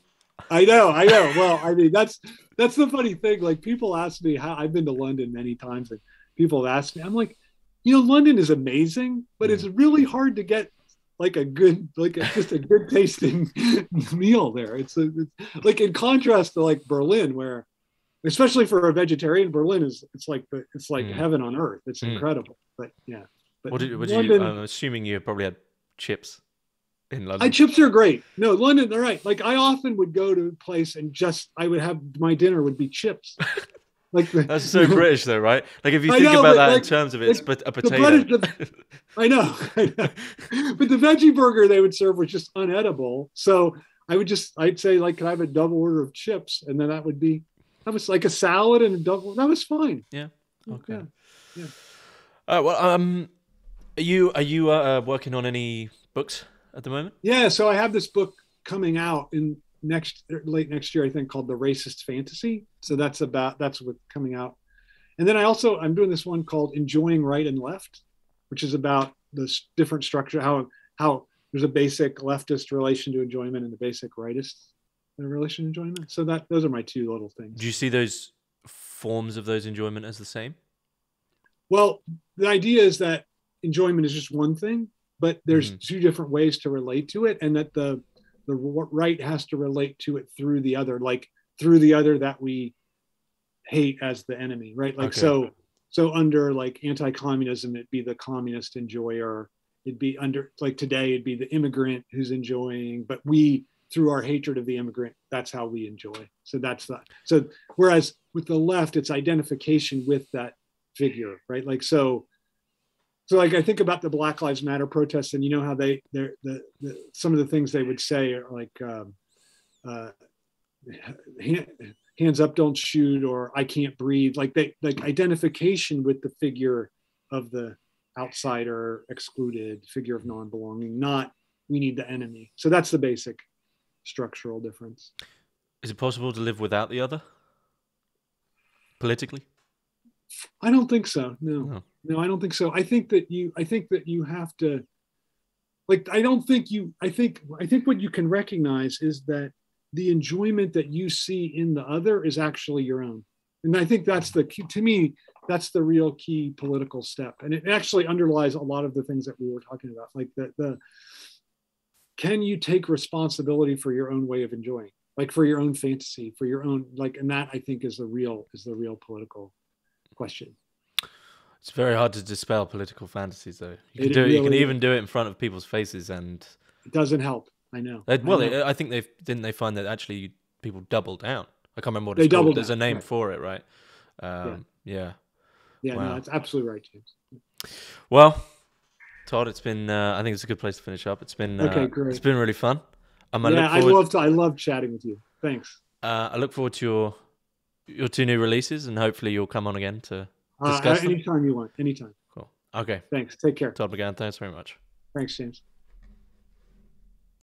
I know, I know. Well, I mean, that's that's the funny thing. Like people ask me how I've been to London many times, and people have asked me, I'm like, you know, London is amazing, but it's mm. really hard to get like a good, like a, just a good tasting meal there. It's, a, it's like in contrast to like Berlin, where especially for a vegetarian, Berlin is it's like the it's like mm. heaven on earth. It's mm. incredible. But yeah. But what did, what did London, you? I'm assuming you probably had chips in London. I, chips are great. No, London, all right. Like I often would go to a place and just I would have my dinner would be chips. Like the, that's so British, though, right? Like if you think know, about that like, in terms of it's like, a potato. The, I, know, I know, but the veggie burger they would serve was just unedible. So I would just I'd say like, can I have a double order of chips, and then that would be that was like a salad and a double. That was fine. Yeah. Okay. Yeah. yeah. Uh, well, um, are you are you uh, working on any books? at the moment? Yeah, so I have this book coming out in next late next year, I think, called The Racist Fantasy. So that's about that's what coming out. And then I also I'm doing this one called Enjoying Right and Left, which is about the different structure, how how there's a basic leftist relation to enjoyment and the basic rightist relation to enjoyment. So that those are my two little things. Do you see those forms of those enjoyment as the same? Well, the idea is that enjoyment is just one thing, but there's mm-hmm. two different ways to relate to it and that the the right has to relate to it through the other like through the other that we hate as the enemy right like okay. so so under like anti-communism it'd be the communist enjoyer it'd be under like today it'd be the immigrant who's enjoying but we through our hatred of the immigrant. That's how we enjoy. So that's the so whereas with the left, it's identification with that figure, right? Like so. So like I think about the Black Lives Matter protests, and you know how they they're the, the some of the things they would say are like um, uh, hands up, don't shoot, or I can't breathe. Like they like identification with the figure of the outsider, excluded figure of non-belonging, not we need the enemy. So that's the basic structural difference. Is it possible to live without the other? Politically? I don't think so. No. no. No, I don't think so. I think that you I think that you have to like I don't think you I think I think what you can recognize is that the enjoyment that you see in the other is actually your own. And I think that's the key to me, that's the real key political step. And it actually underlies a lot of the things that we were talking about. Like the, the can you take responsibility for your own way of enjoying, like for your own fantasy, for your own like, and that I think is the real is the real political question. It's very hard to dispel political fantasies, though. You can it do it. Really you can even do it in front of people's faces, and it doesn't help. I know. They, well, I, know. I, think they didn't they find that actually people double down. I can't remember what it's they called. There's down. a name right. for it, right? Um, yeah. Yeah. Yeah. Wow. No, that's absolutely right, James. Well, Todd, it's been. Uh, I think it's a good place to finish up. It's been. Uh, okay, great. It's been really fun. Um, I yeah, I love. To, I love chatting with you. Thanks. Uh, I look forward to your your two new releases, and hopefully you'll come on again to uh, anytime them. you want. Anytime. Cool. Okay. Thanks. Take care. Todd McGowan, thanks very much. Thanks, James.